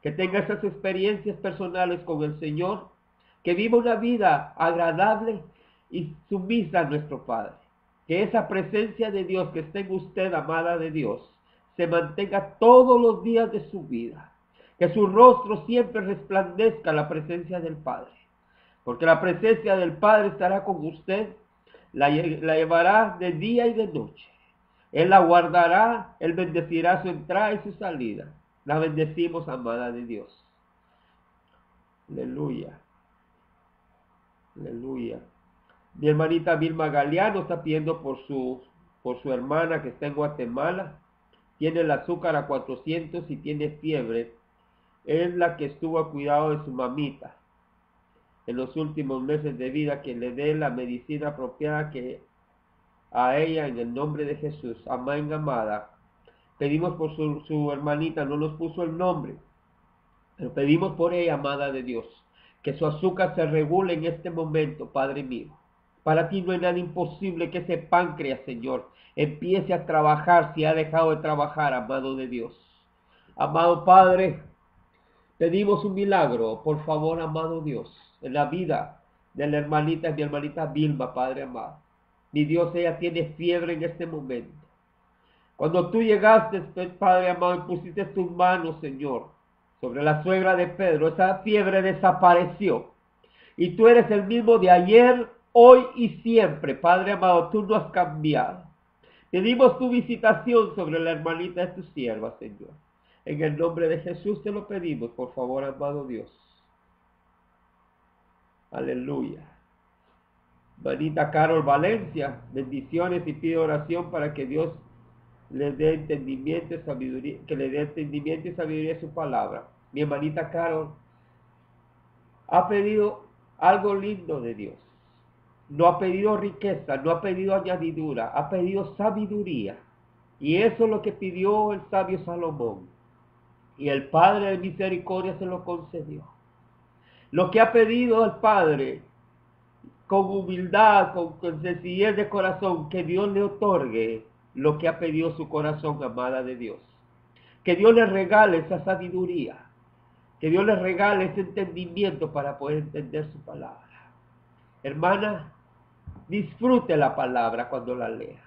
Que tenga esas experiencias personales con el Señor, que viva una vida agradable y sumisa a nuestro Padre. que esa presencia de Dios que está en usted, amada de Dios, se mantenga todos los días de su vida. Que su rostro siempre resplandezca la presencia del Padre. Porque la presencia del Padre estará con usted, la, llevará de día y de noche. Él la guardará, Él bendecirá su entrada y su salida. La bendecimos, amada de Dios. Aleluya. Aleluya. Mi hermanita Vilma Galeano está pidiendo por su, por su hermana que está en Guatemala. Tiene el azúcar a 400 y tiene fiebre. Es la que estuvo a cuidado de su mamita en los últimos meses de vida, que le dé la medicina apropiada que a ella en el nombre de Jesús. Amén, amada. Pedimos por su, su hermanita, no nos puso el nombre, pero pedimos por ella, amada de Dios, que su azúcar se regule en este momento, Padre mío. Para ti no hay nada imposible que ese páncreas, Señor, empiece a trabajar si ha dejado de trabajar, amado de Dios. Amado Padre, pedimos un milagro, por favor, amado Dios, en la vida de la hermanita, mi hermanita Vilma, Padre amado. Mi Dios, ella tiene fiebre en este momento. Cuando tú llegaste, Padre amado, y pusiste tus manos, Señor, sobre la suegra de Pedro, esa fiebre desapareció. Y tú eres el mismo de ayer, hoy y siempre, Padre amado, tú no has cambiado. Pedimos tu visitación sobre la hermanita de tu sierva, Señor. En el nombre de Jesús te lo pedimos, por favor, amado Dios. Aleluya. Hermanita Carol Valencia, bendiciones y pido oración para que Dios le dé entendimiento y sabiduría, que le dé entendimiento y sabiduría a su palabra. Mi hermanita Carol ha pedido algo lindo de Dios. No ha pedido riqueza, no ha pedido añadidura, ha pedido sabiduría. Y eso es lo que pidió el sabio Salomón. Y el Padre de misericordia se lo concedió. Lo que ha pedido el Padre con humildad, con, con sencillez de corazón, que Dios le otorgue lo que ha pedido su corazón, amada de Dios. Que Dios le regale esa sabiduría. Que Dios le regale ese entendimiento para poder entender su palabra. Hermana, disfrute la palabra cuando la lea.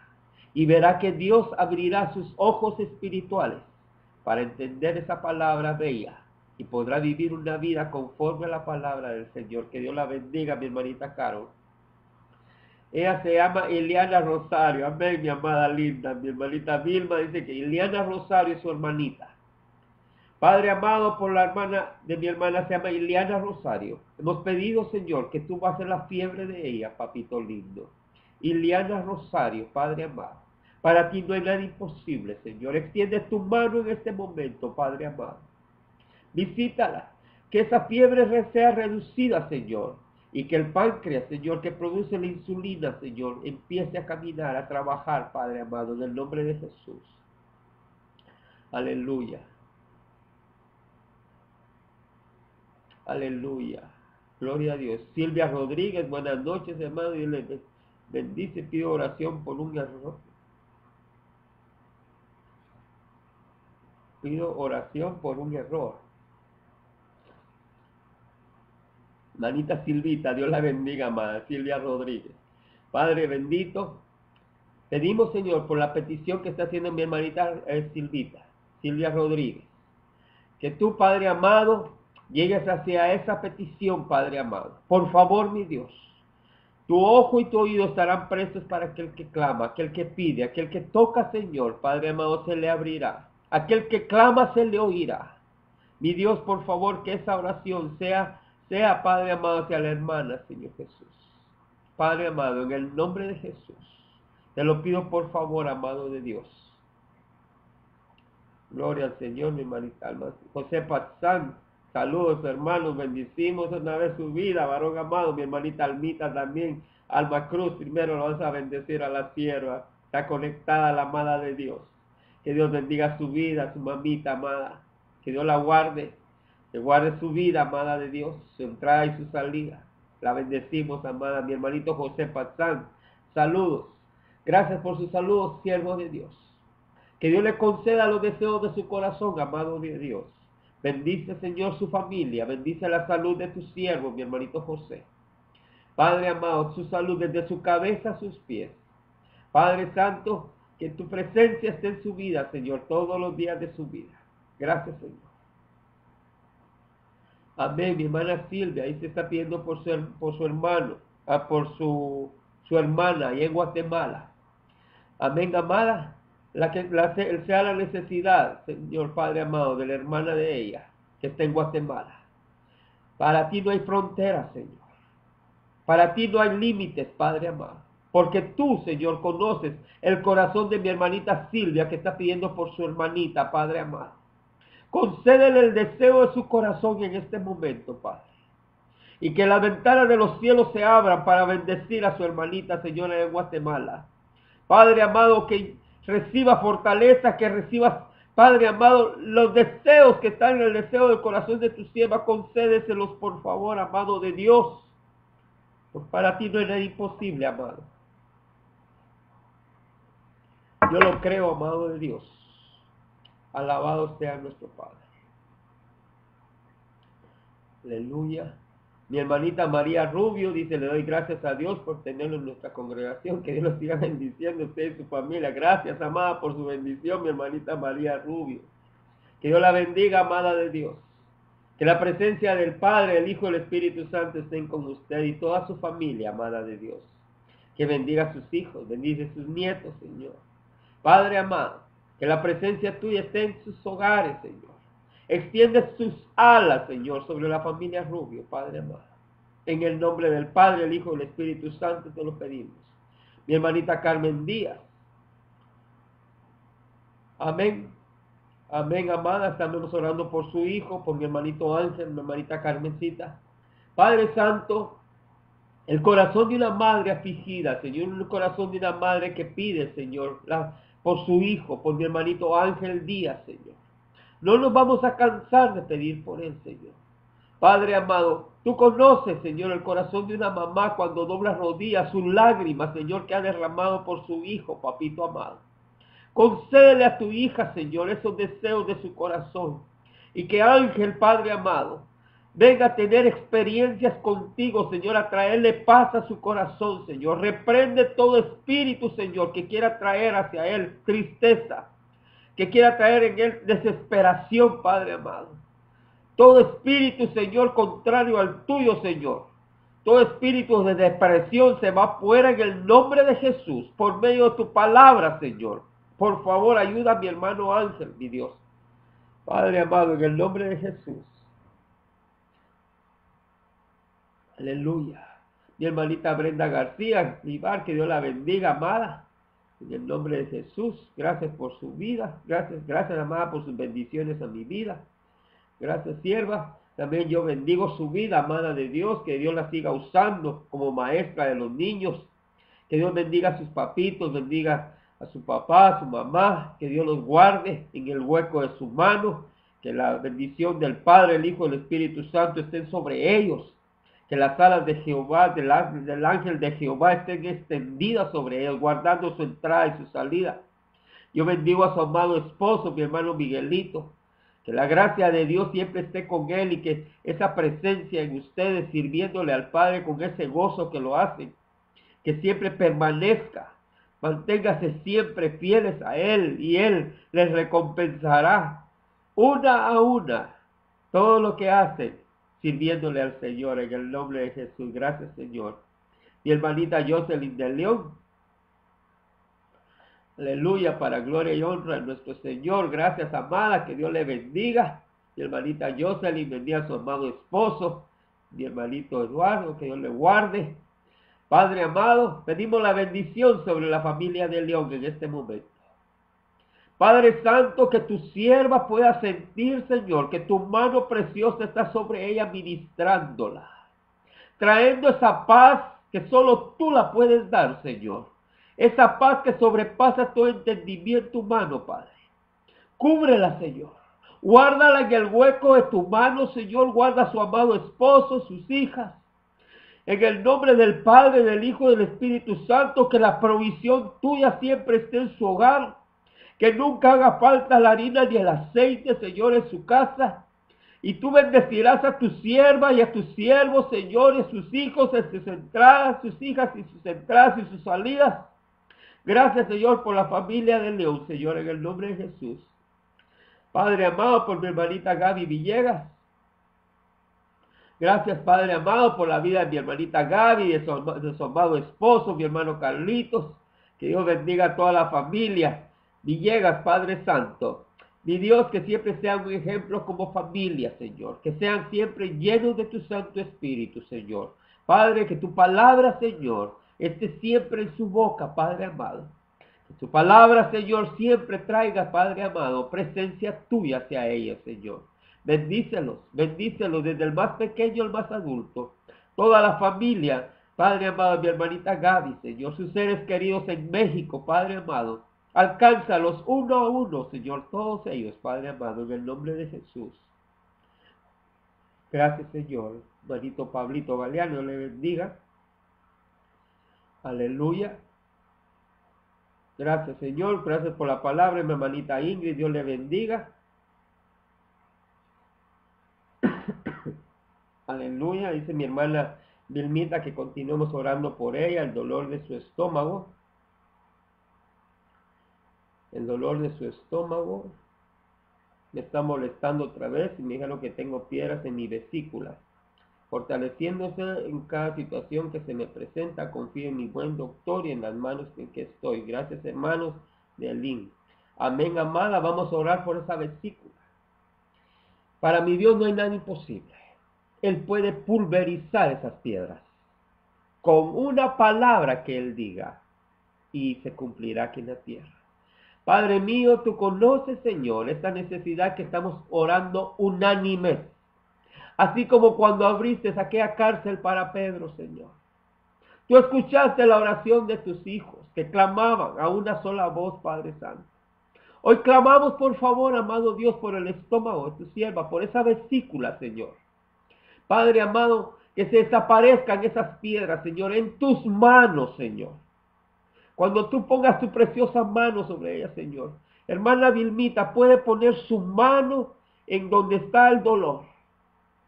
Y verá que Dios abrirá sus ojos espirituales para entender esa palabra bella y podrá vivir una vida conforme a la palabra del Señor. Que Dios la bendiga, mi hermanita Carol. Ella se llama Eliana Rosario. Amén, mi amada linda. Mi hermanita Vilma dice que Eliana Rosario es su hermanita. Padre amado, por la hermana de mi hermana se llama Eliana Rosario. Hemos pedido, Señor, que tú vas a la fiebre de ella, papito lindo. Eliana Rosario, Padre amado. Para ti no hay nada imposible, Señor. Extiende tu mano en este momento, Padre amado. Visítala. Que esa fiebre sea reducida, Señor. Y que el páncreas, Señor, que produce la insulina, Señor, empiece a caminar, a trabajar, Padre amado, en el nombre de Jesús. Aleluya. Aleluya. Gloria a Dios. Silvia Rodríguez, buenas noches, hermano. Y le bendice, pido oración por un error. Pido oración por un error. Manita Silvita, Dios la bendiga, amada Silvia Rodríguez. Padre bendito, pedimos, Señor, por la petición que está haciendo mi hermanita eh, Silvita, Silvia Rodríguez. Que tú, Padre amado, llegues hacia esa petición, Padre amado. Por favor, mi Dios. Tu ojo y tu oído estarán prestos para aquel que clama, aquel que pide, aquel que toca, Señor, Padre amado, se le abrirá. Aquel que clama se le oirá. Mi Dios, por favor, que esa oración sea sea, Padre amado, hacia la hermana, Señor Jesús. Padre amado, en el nombre de Jesús, te lo pido por favor, amado de Dios. Gloria al Señor, mi hermanita. José Pazán, saludos hermanos, bendicimos una vez su vida, varón amado, mi hermanita Almita también. Alma Cruz, primero lo vas a bendecir a la sierva, está conectada a la amada de Dios. Que Dios bendiga su vida, su mamita amada, que Dios la guarde, que guarde su vida, amada de Dios, su entrada y su salida. La bendecimos, amada, mi hermanito José Pazán. Saludos. Gracias por sus saludos, siervo de Dios. Que Dios le conceda los deseos de su corazón, amado de Dios. Bendice, Señor, su familia. Bendice la salud de tu siervo, mi hermanito José. Padre amado, su salud desde su cabeza a sus pies. Padre Santo, que tu presencia esté en su vida, Señor, todos los días de su vida. Gracias, Señor. Amén. Mi hermana Silvia, ahí se está pidiendo por su, por su hermano, ah, por su, su hermana, ahí en Guatemala. Amén, amada. La que la, sea la necesidad, Señor Padre amado, de la hermana de ella, que está en Guatemala. Para ti no hay fronteras, Señor. Para ti no hay límites, Padre amado. Porque tú, Señor, conoces el corazón de mi hermanita Silvia que está pidiendo por su hermanita, Padre amado. Concédele el deseo de su corazón en este momento, Padre. Y que las ventanas de los cielos se abran para bendecir a su hermanita, Señora de Guatemala. Padre amado, que reciba fortaleza, que reciba, Padre amado, los deseos que están en el deseo del corazón de tu sierva, concédeselos, por favor, amado de Dios. Pues para ti no es imposible, amado. Yo lo creo, amado de Dios. Alabado sea nuestro Padre. Aleluya. Mi hermanita María Rubio dice, le doy gracias a Dios por tenerlo en nuestra congregación. Que Dios los siga bendiciendo usted y su familia. Gracias, amada, por su bendición, mi hermanita María Rubio. Que Dios la bendiga, amada de Dios. Que la presencia del Padre, el Hijo y el Espíritu Santo estén con usted y toda su familia, amada de Dios. Que bendiga a sus hijos, bendice a sus nietos, Señor. Padre amado, que la presencia tuya esté en sus hogares, Señor. Extiende sus alas, Señor, sobre la familia Rubio, Padre amado. En el nombre del Padre, el Hijo y el Espíritu Santo te lo pedimos. Mi hermanita Carmen Díaz. Amén. Amén, amada. Estamos orando por su hijo, por mi hermanito Ángel, mi hermanita Carmencita. Padre Santo, el corazón de una madre afligida, Señor, el corazón de una madre que pide, Señor, por su hijo, por mi hermanito Ángel Díaz, Señor. No nos vamos a cansar de pedir por él, Señor. Padre amado, tú conoces, Señor, el corazón de una mamá cuando dobla rodillas, sus lágrimas, Señor, que ha derramado por su hijo, papito amado. Concédele a tu hija, Señor, esos deseos de su corazón. Y que Ángel, Padre amado, venga a tener experiencias contigo, Señor, a traerle paz a su corazón, Señor. Reprende todo espíritu, Señor, que quiera traer hacia él tristeza, que quiera traer en él desesperación, Padre amado. Todo espíritu, Señor, contrario al tuyo, Señor. Todo espíritu de depresión se va fuera en el nombre de Jesús, por medio de tu palabra, Señor. Por favor, ayuda a mi hermano Ángel, mi Dios. Padre amado, en el nombre de Jesús. Aleluya. Mi hermanita Brenda García, mi bar, que Dios la bendiga, amada. En el nombre de Jesús, gracias por su vida. Gracias, gracias, amada, por sus bendiciones a mi vida. Gracias, sierva. También yo bendigo su vida, amada de Dios, que Dios la siga usando como maestra de los niños. Que Dios bendiga a sus papitos, bendiga a su papá, a su mamá, que Dios los guarde en el hueco de su mano, que la bendición del Padre, el Hijo y el Espíritu Santo estén sobre ellos que las alas de Jehová, del, del ángel de Jehová estén extendidas sobre ellos, guardando su entrada y su salida. Yo bendigo a su amado esposo, mi hermano Miguelito, que la gracia de Dios siempre esté con él y que esa presencia en ustedes sirviéndole al Padre con ese gozo que lo hacen, que siempre permanezca. Manténgase siempre fieles a Él y Él les recompensará una a una todo lo que hacen sirviéndole al Señor en el nombre de Jesús. Gracias, Señor. Mi hermanita Jocelyn de León. Aleluya, para gloria y honra a nuestro Señor. Gracias, amada, que Dios le bendiga. Mi hermanita Jocelyn bendiga a su amado esposo. Mi hermanito Eduardo, que Dios le guarde. Padre amado, pedimos la bendición sobre la familia de León en este momento. Padre Santo, que tu sierva pueda sentir, Señor, que tu mano preciosa está sobre ella ministrándola, trayendo esa paz que solo tú la puedes dar, Señor. Esa paz que sobrepasa todo entendimiento humano, Padre. Cúbrela, Señor. Guárdala en el hueco de tu mano, Señor. Guarda a su amado esposo, sus hijas. En el nombre del Padre, del Hijo del Espíritu Santo, que la provisión tuya siempre esté en su hogar que nunca haga falta la harina ni el aceite, Señor, en su casa. Y tú bendecirás a tu sierva y a tus siervos, Señor, sus hijos en sus entradas, sus hijas y sus entradas y sus salidas. Gracias, Señor, por la familia de León, Señor, en el nombre de Jesús. Padre amado, por mi hermanita Gaby Villegas. Gracias, Padre amado, por la vida de mi hermanita Gaby, de su, de su amado esposo, mi hermano Carlitos. Que Dios bendiga a toda la familia. Villegas, Padre Santo. Mi Dios, que siempre sean un ejemplo como familia, Señor. Que sean siempre llenos de tu Santo Espíritu, Señor. Padre, que tu palabra, Señor, esté siempre en su boca, Padre amado. Que tu palabra, Señor, siempre traiga, Padre amado, presencia tuya hacia ellos, Señor. Bendícelos, bendícelos desde el más pequeño al más adulto. Toda la familia, Padre amado, mi hermanita Gaby, Señor, sus seres queridos en México, Padre amado. Alcánzalos uno a uno, Señor, todos ellos, Padre amado, en el nombre de Jesús. Gracias, Señor. Hermanito Pablito Galeano, le bendiga. Aleluya. Gracias, Señor. Gracias por la palabra, mi hermanita Ingrid. Dios le bendiga. *coughs* Aleluya. Dice mi hermana Vilmita que continuemos orando por ella, el dolor de su estómago. El dolor de su estómago me está molestando otra vez y me dijeron que tengo piedras en mi vesícula. Fortaleciéndose en cada situación que se me presenta, confío en mi buen doctor y en las manos en que estoy. Gracias, hermanos de Alín. Amén, amada. Vamos a orar por esa vesícula. Para mi Dios no hay nada imposible. Él puede pulverizar esas piedras con una palabra que Él diga y se cumplirá aquí en la tierra. Padre mío, tú conoces, Señor, esta necesidad que estamos orando unánime. Así como cuando abriste aquella cárcel para Pedro, Señor. Tú escuchaste la oración de tus hijos que clamaban a una sola voz, Padre Santo. Hoy clamamos, por favor, amado Dios, por el estómago de tu sierva, por esa vesícula, Señor. Padre amado, que se desaparezcan esas piedras, Señor, en tus manos, Señor. Cuando tú pongas tu preciosa mano sobre ella, Señor. Hermana Vilmita puede poner su mano en donde está el dolor.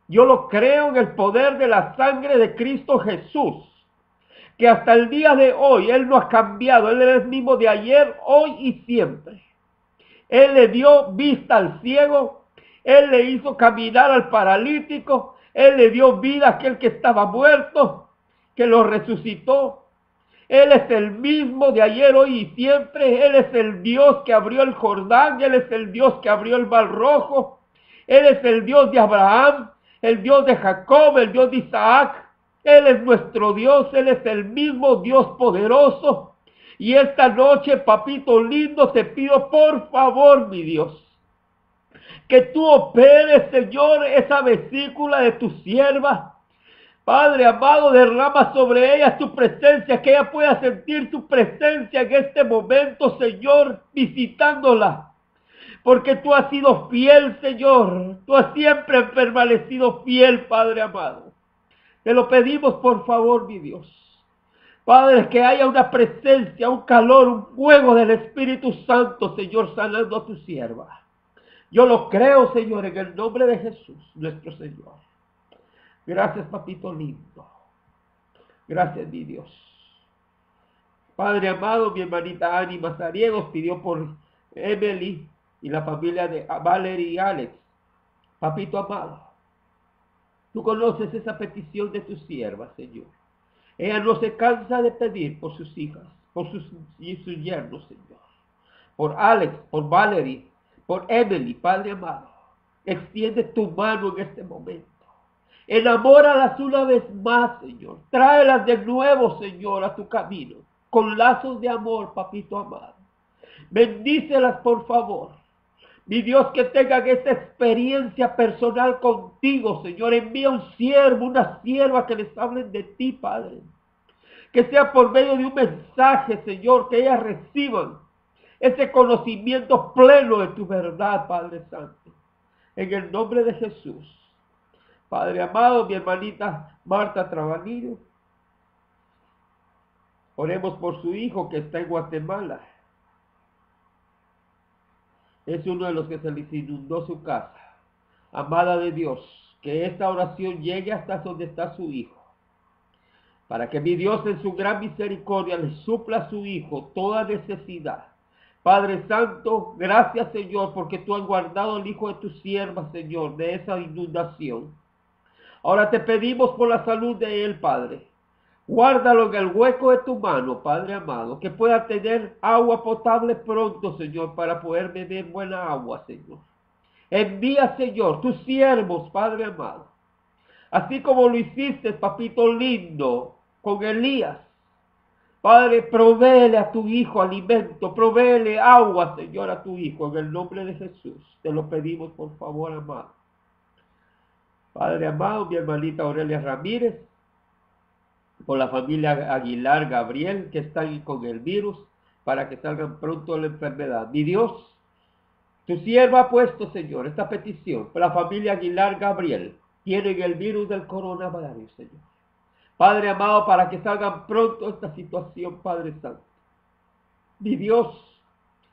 Yo lo creo en el poder de la sangre de Cristo Jesús. Que hasta el día de hoy Él no ha cambiado. Él es el mismo de ayer, hoy y siempre. Él le dio vista al ciego. Él le hizo caminar al paralítico. Él le dio vida a aquel que estaba muerto, que lo resucitó. Él es el mismo de ayer, hoy y siempre. Él es el Dios que abrió el Jordán. Él es el Dios que abrió el Mar Rojo. Él es el Dios de Abraham, el Dios de Jacob, el Dios de Isaac. Él es nuestro Dios. Él es el mismo Dios poderoso. Y esta noche, papito lindo, te pido por favor, mi Dios, que tú operes, Señor, esa vesícula de tu sierva. Padre amado, derrama sobre ella tu presencia, que ella pueda sentir tu presencia en este momento, Señor, visitándola. Porque tú has sido fiel, Señor. Tú has siempre permanecido fiel, Padre amado. Te lo pedimos, por favor, mi Dios. Padre, que haya una presencia, un calor, un fuego del Espíritu Santo, Señor, sanando a tu sierva. Yo lo creo, Señor, en el nombre de Jesús, nuestro Señor. Gracias, papito lindo. Gracias, mi Dios. Padre amado, mi hermanita Ani Mazariegos pidió por Emily y la familia de Valerie y Alex. Papito amado, tú conoces esa petición de tu sierva, Señor. Ella no se cansa de pedir por sus hijas, por sus, y sus yernos, Señor. Por Alex, por Valerie, por Emily, Padre amado. Extiende tu mano en este momento. Enamóralas una vez más, Señor. Tráelas de nuevo, Señor, a tu camino. Con lazos de amor, papito amado. Bendícelas, por favor. Mi Dios, que tengan esta experiencia personal contigo, Señor. Envía un siervo, una sierva que les hablen de ti, Padre. Que sea por medio de un mensaje, Señor, que ellas reciban ese conocimiento pleno de tu verdad, Padre Santo. En el nombre de Jesús. Padre amado, mi hermanita Marta Trabanillo. Oremos por su hijo que está en Guatemala. Es uno de los que se les inundó su casa. Amada de Dios, que esta oración llegue hasta donde está su hijo. para que mi Dios en su gran misericordia le supla a su Hijo toda necesidad. Padre Santo, gracias Señor, porque tú has guardado al Hijo de tu sierva, Señor, de esa inundación. Ahora te pedimos por la salud de él, Padre. Guárdalo en el hueco de tu mano, Padre amado, que pueda tener agua potable pronto, Señor, para poder beber buena agua, Señor. Envía, Señor, tus siervos, Padre amado. Así como lo hiciste, papito lindo, con Elías. Padre, provéele a tu hijo alimento, provéele agua, Señor, a tu hijo, en el nombre de Jesús. Te lo pedimos, por favor, amado. Padre amado, mi hermanita Aurelia Ramírez, por la familia Aguilar Gabriel, que están con el virus, para que salgan pronto de la enfermedad. Mi Dios, tu sierva ha puesto, Señor, esta petición, la familia Aguilar Gabriel, tienen el virus del coronavirus, Señor. Padre amado, para que salgan pronto esta situación, Padre Santo. Mi Dios,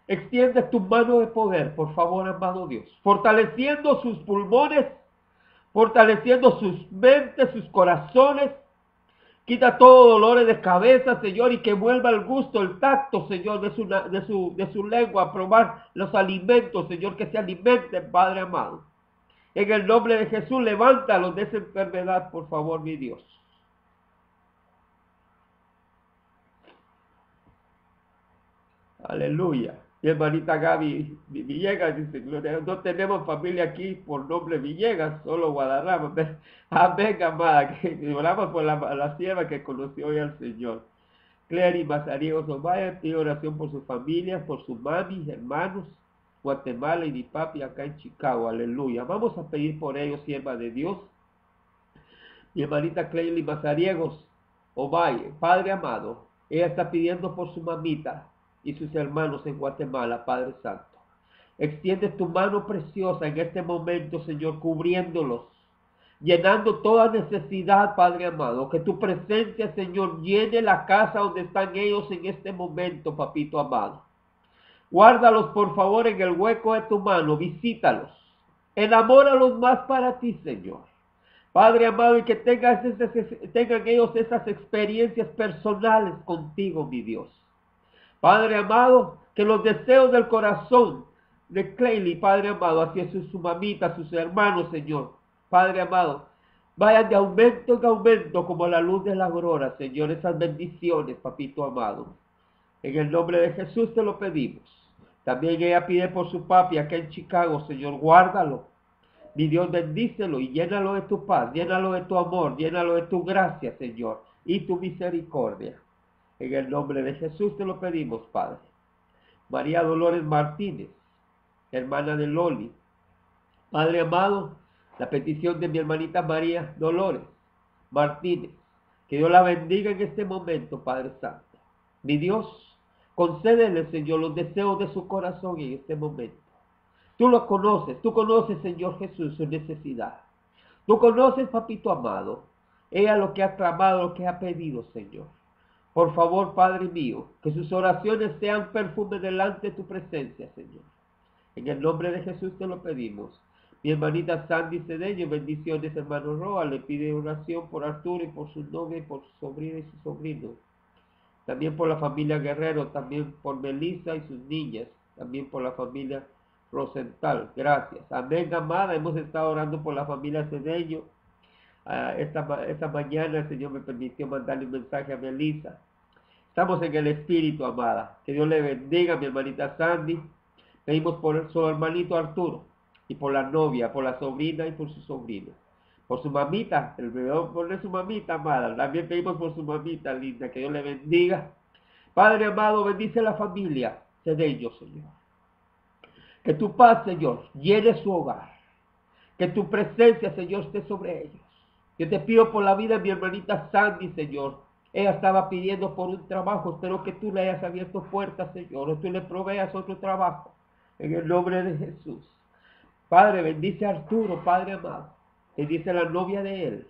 extiende tu mano de poder, por favor, amado Dios, fortaleciendo sus pulmones, fortaleciendo sus mentes, sus corazones. Quita todo dolores de cabeza, Señor, y que vuelva el gusto, el tacto, Señor, de su, de su, de su lengua, a probar los alimentos, Señor, que se alimenten, Padre amado. En el nombre de Jesús, levántalos de esa enfermedad, por favor, mi Dios. Aleluya. Mi hermanita Gaby Villegas dice, no tenemos familia aquí por nombre Villegas, solo Guadarrama. *laughs* Amén, amada, *laughs* que oramos por la, la sierva que conoció hoy al Señor. Clary Mazariegos Omaya pide oración por sus familias, por sus mami, hermanos, Guatemala y mi papi acá en Chicago. Aleluya. Vamos a pedir por ellos, sierva de Dios. Mi hermanita Clary Mazariegos Ovalle, Padre amado, ella está pidiendo por su mamita, y sus hermanos en Guatemala, Padre Santo. Extiende tu mano preciosa en este momento, Señor, cubriéndolos, llenando toda necesidad, Padre amado. Que tu presencia, Señor, llene la casa donde están ellos en este momento, papito amado. Guárdalos, por favor, en el hueco de tu mano, visítalos. Enamóralos más para ti, Señor. Padre amado, y que tengan, tengan ellos esas experiencias personales contigo, mi Dios. Padre amado, que los deseos del corazón de Claylee, Padre amado, hacia su, su mamita, sus hermanos, Señor, Padre amado, vayan de aumento en aumento como la luz de la aurora, Señor, esas bendiciones, papito amado. En el nombre de Jesús te lo pedimos. También ella pide por su papi acá en Chicago, Señor, guárdalo. Mi Dios bendícelo y llénalo de tu paz, llénalo de tu amor, llénalo de tu gracia, Señor, y tu misericordia. En el nombre de Jesús te lo pedimos, Padre. María Dolores Martínez, hermana de Loli. Padre amado, la petición de mi hermanita María Dolores Martínez. Que Dios la bendiga en este momento, Padre Santo. Mi Dios, concédele, Señor, los deseos de su corazón en este momento. Tú lo conoces, tú conoces, Señor Jesús, su necesidad. Tú conoces, papito amado, ella lo que ha clamado, lo que ha pedido, Señor. Por favor, Padre mío, que sus oraciones sean perfume delante de tu presencia, Señor. En el nombre de Jesús te lo pedimos. Mi hermanita Sandy Cedeño, bendiciones, hermano Roa, le pide oración por Arturo y por su novia y por su sobrina y su sobrino. También por la familia Guerrero, también por Melissa y sus niñas, también por la familia Rosenthal. Gracias. Amén, amada. Hemos estado orando por la familia Cedeño Esta, esta mañana el Señor me permitió mandarle un mensaje a Melissa. Estamos en el Espíritu, amada. Que Dios le bendiga a mi hermanita Sandy. Pedimos por su hermanito Arturo y por la novia, por la sobrina y por su sobrino. Por su mamita, el por su mamita, amada. También pedimos por su mamita linda. Que Dios le bendiga. Padre amado, bendice la familia de ellos, Señor. Que tu paz, Señor, llene su hogar. Que tu presencia, Señor, esté sobre ellos. Yo te pido por la vida de mi hermanita Sandy, Señor. Ella estaba pidiendo por un trabajo. Espero que tú le hayas abierto puertas, Señor. O tú le proveas otro trabajo. En el nombre de Jesús. Padre, bendice a Arturo, Padre amado. Bendice a la novia de él.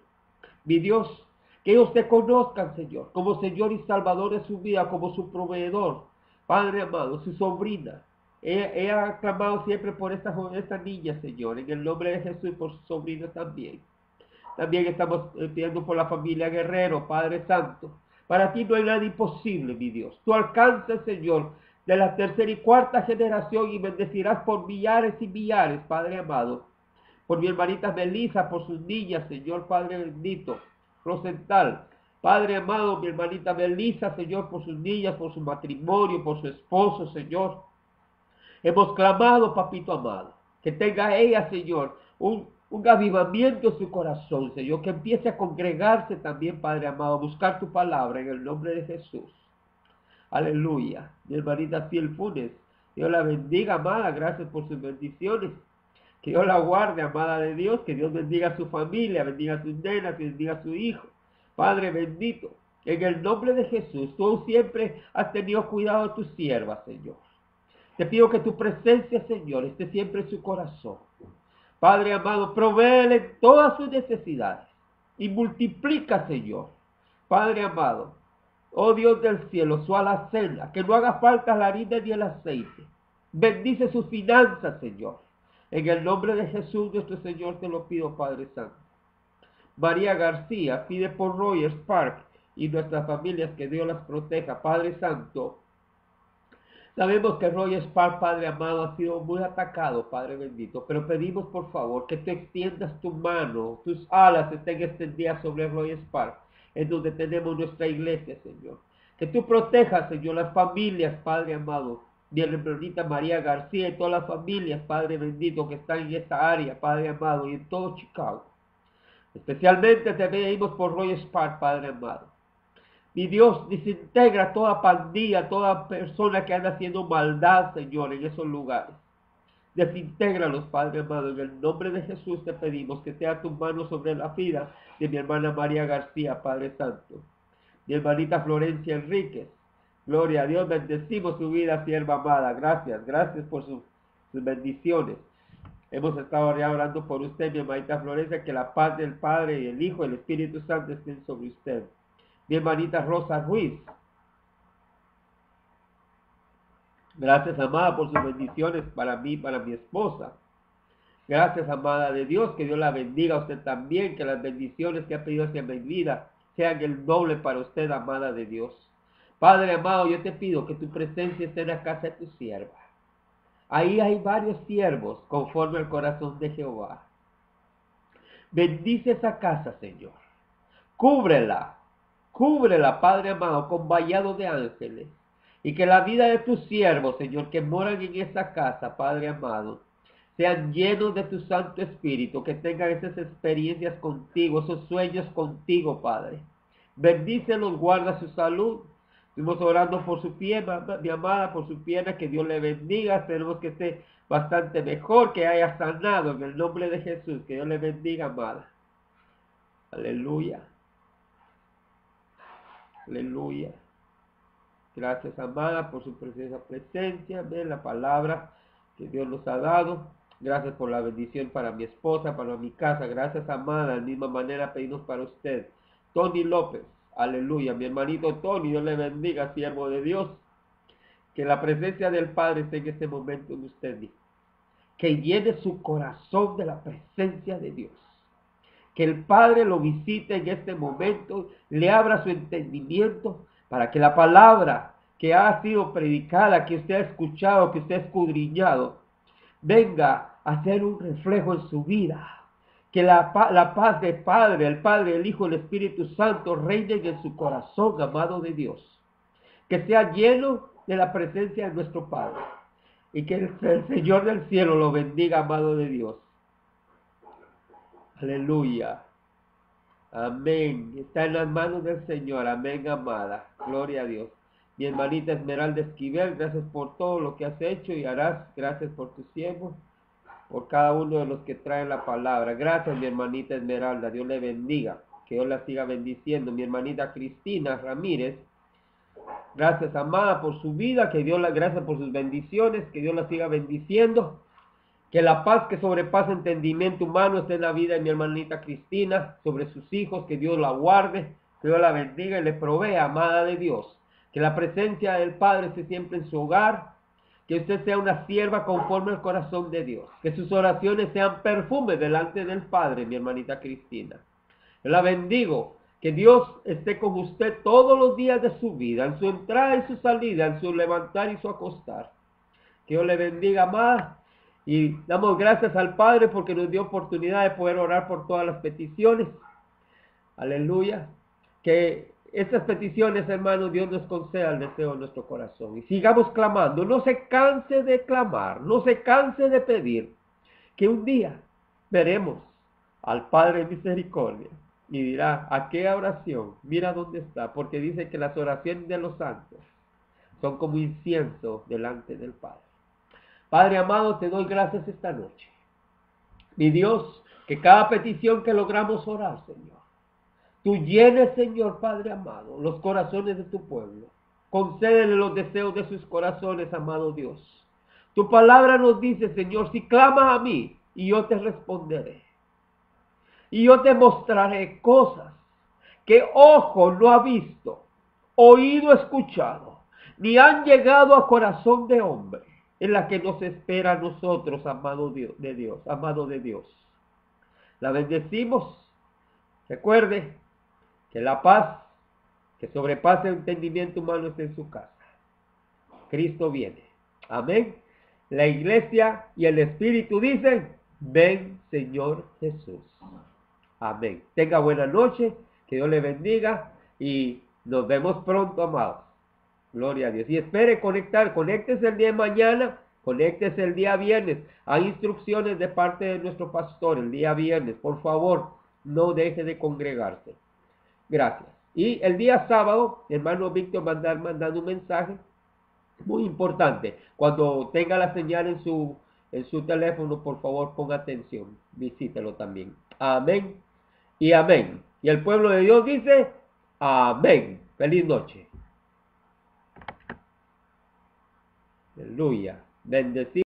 Mi Dios, que ellos te conozcan, Señor, como Señor y Salvador de su vida, como su proveedor. Padre amado, su sobrina. Ella, ha clamado siempre por esta, esta niña, Señor, en el nombre de Jesús y por su sobrina también. También estamos eh, pidiendo por la familia Guerrero, Padre Santo. Para ti no hay nada imposible, mi Dios. Tú alcanzas, Señor, de la tercera y cuarta generación y bendecirás por millares y millares, Padre amado. Por mi hermanita Melissa, por sus niñas, Señor Padre bendito. Rosental, Padre amado, mi hermanita Melissa, Señor, por sus niñas, por su matrimonio, por su esposo, Señor. Hemos clamado, papito amado, que tenga ella, Señor, un, un avivamiento en su corazón, Señor, que empiece a congregarse también, Padre amado, a buscar tu palabra en el nombre de Jesús. Aleluya. Mi hermanita Fiel Funes, Dios la bendiga, amada, gracias por sus bendiciones. Que Dios la guarde, amada de Dios, que Dios bendiga a su familia, bendiga a sus nenas, bendiga a su hijo. Padre bendito, en el nombre de Jesús, tú siempre has tenido cuidado de tu sierva, Señor. Te pido que tu presencia, Señor, esté siempre en su corazón. Padre amado, provéele todas sus necesidades y multiplica, Señor. Padre amado, oh Dios del cielo, su alacena, que no haga falta la harina ni el aceite. Bendice sus finanzas, Señor. En el nombre de Jesús, nuestro Señor, te lo pido, Padre Santo. María García pide por Rogers Park y nuestras familias que Dios las proteja. Padre Santo, sabemos que Rogers Park, Padre amado, ha sido muy atacado, Padre bendito, pero pedimos por favor que tú extiendas tu mano, tus alas estén extendidas sobre Rogers Park, en donde tenemos nuestra iglesia, Señor. Que tú protejas, Señor, las familias, Padre amado, mi hermanita María García y todas las familias, Padre bendito, que están en esta área, Padre amado, y en todo Chicago. Especialmente te pedimos por Roy Spark, Padre amado. Mi Dios, desintegra toda pandilla, toda persona que anda haciendo maldad, Señor, en esos lugares. Desintégralos, Padre amado. En el nombre de Jesús te pedimos que sea tu mano sobre la vida de mi hermana María García, Padre Santo. Mi hermanita Florencia Enríquez. Gloria a Dios, bendecimos su vida, sierva amada. Gracias, gracias por sus bendiciones. Hemos estado orando por usted, mi hermanita Florencia, que la paz del Padre y el Hijo y el Espíritu Santo estén sobre usted. Mi hermanita Rosa Ruiz. Gracias, amada, por sus bendiciones para mí, para mi esposa. Gracias, amada de Dios, que Dios la bendiga a usted también, que las bendiciones que ha pedido hacia mi vida sean el doble para usted, amada de Dios. Padre amado, yo te pido que tu presencia esté en la casa de tu sierva. Ahí hay varios siervos conforme al corazón de Jehová. Bendice esa casa, Señor. Cúbrela. Cúbrela, Padre amado, con vallado de ángeles. Y que la vida de tus siervos, Señor, que moran en esa casa, Padre amado, sean llenos de tu Santo Espíritu, que tengan esas experiencias contigo, esos sueños contigo, Padre. Bendícelos, guarda su salud, Estuvimos orando por su pierna, mi amada, por su pierna, que Dios le bendiga. Esperemos que esté bastante mejor, que haya sanado en el nombre de Jesús. Que Dios le bendiga, amada. Aleluya. Aleluya. Gracias, amada, por su preciosa presencia. Ven la palabra que Dios nos ha dado. Gracias por la bendición para mi esposa, para mi casa. Gracias, amada. De misma manera pedimos para usted. Tony López. Aleluya. Mi hermanito Tony, Dios le bendiga, siervo de Dios. Que la presencia del Padre esté en este momento en usted. Que llene su corazón de la presencia de Dios. Que el Padre lo visite en este momento, le abra su entendimiento para que la palabra que ha sido predicada, que usted ha escuchado, que usted ha escudriñado, venga a ser un reflejo en su vida que la, paz del Padre, el Padre, el Hijo, el Espíritu Santo reinen en su corazón, amado de Dios. Que sea lleno de la presencia de nuestro Padre. Y que el, Señor del cielo lo bendiga, amado de Dios. Aleluya. Amén. Está en las manos del Señor. Amén, amada. Gloria a Dios. Mi hermanita Esmeralda Esquivel, gracias por todo lo que has hecho y harás. Gracias por tu siervo por cada uno de los que traen la palabra. Gracias, mi hermanita Esmeralda. Dios le bendiga. Que Dios la siga bendiciendo. Mi hermanita Cristina Ramírez. Gracias, amada, por su vida. Que Dios la gracias por sus bendiciones. Que Dios la siga bendiciendo. Que la paz que sobrepasa entendimiento humano esté en la vida de mi hermanita Cristina, sobre sus hijos, que Dios la guarde, que Dios la bendiga y le provea, amada de Dios. Que la presencia del Padre esté siempre en su hogar, que usted sea una sierva conforme al corazón de Dios, que sus oraciones sean perfume delante del Padre, mi hermanita Cristina. La bendigo. Que Dios esté con usted todos los días de su vida, en su entrada y su salida, en su levantar y su acostar. Que Dios le bendiga más. Y damos gracias al Padre porque nos dio oportunidad de poder orar por todas las peticiones. Aleluya. Que estas peticiones, hermanos, Dios nos conceda el deseo de nuestro corazón. Y sigamos clamando. No se canse de clamar. No se canse de pedir. Que un día veremos al Padre de misericordia y dirá, ¿a qué oración? Mira dónde está, porque dice que las oraciones de los santos son como incienso delante del Padre. Padre amado, te doy gracias esta noche. Mi Dios, que cada petición que logramos orar, Señor, tú llenes, Señor Padre amado, los corazones de tu pueblo. Concédele los deseos de sus corazones, amado Dios. Tu palabra nos dice, Señor, si clamas a mí, y yo te responderé y yo te mostraré cosas que ojo no ha visto, oído escuchado, ni han llegado a corazón de hombre, en la que nos espera a nosotros, amado de Dios, amado de Dios. La bendecimos. Recuerde que la paz que sobrepasa el entendimiento humano está en su casa. Cristo viene. Amén. La iglesia y el Espíritu dicen, ven Señor Jesús. Amén. Tenga buena noche, que Dios le bendiga y nos vemos pronto, amados. Gloria a Dios. Y espere conectar, conéctese el día de mañana, conéctese el día viernes. Hay instrucciones de parte de nuestro pastor el día viernes. Por favor, no deje de congregarse. Gracias. Y el día sábado, hermano Víctor mandar mandando un mensaje muy importante. Cuando tenga la señal en su, en su teléfono, por favor, ponga atención. Visítelo también. Amén y amén. Y el pueblo de Dios dice, amén. Feliz noche. Aleluya. Bendecido.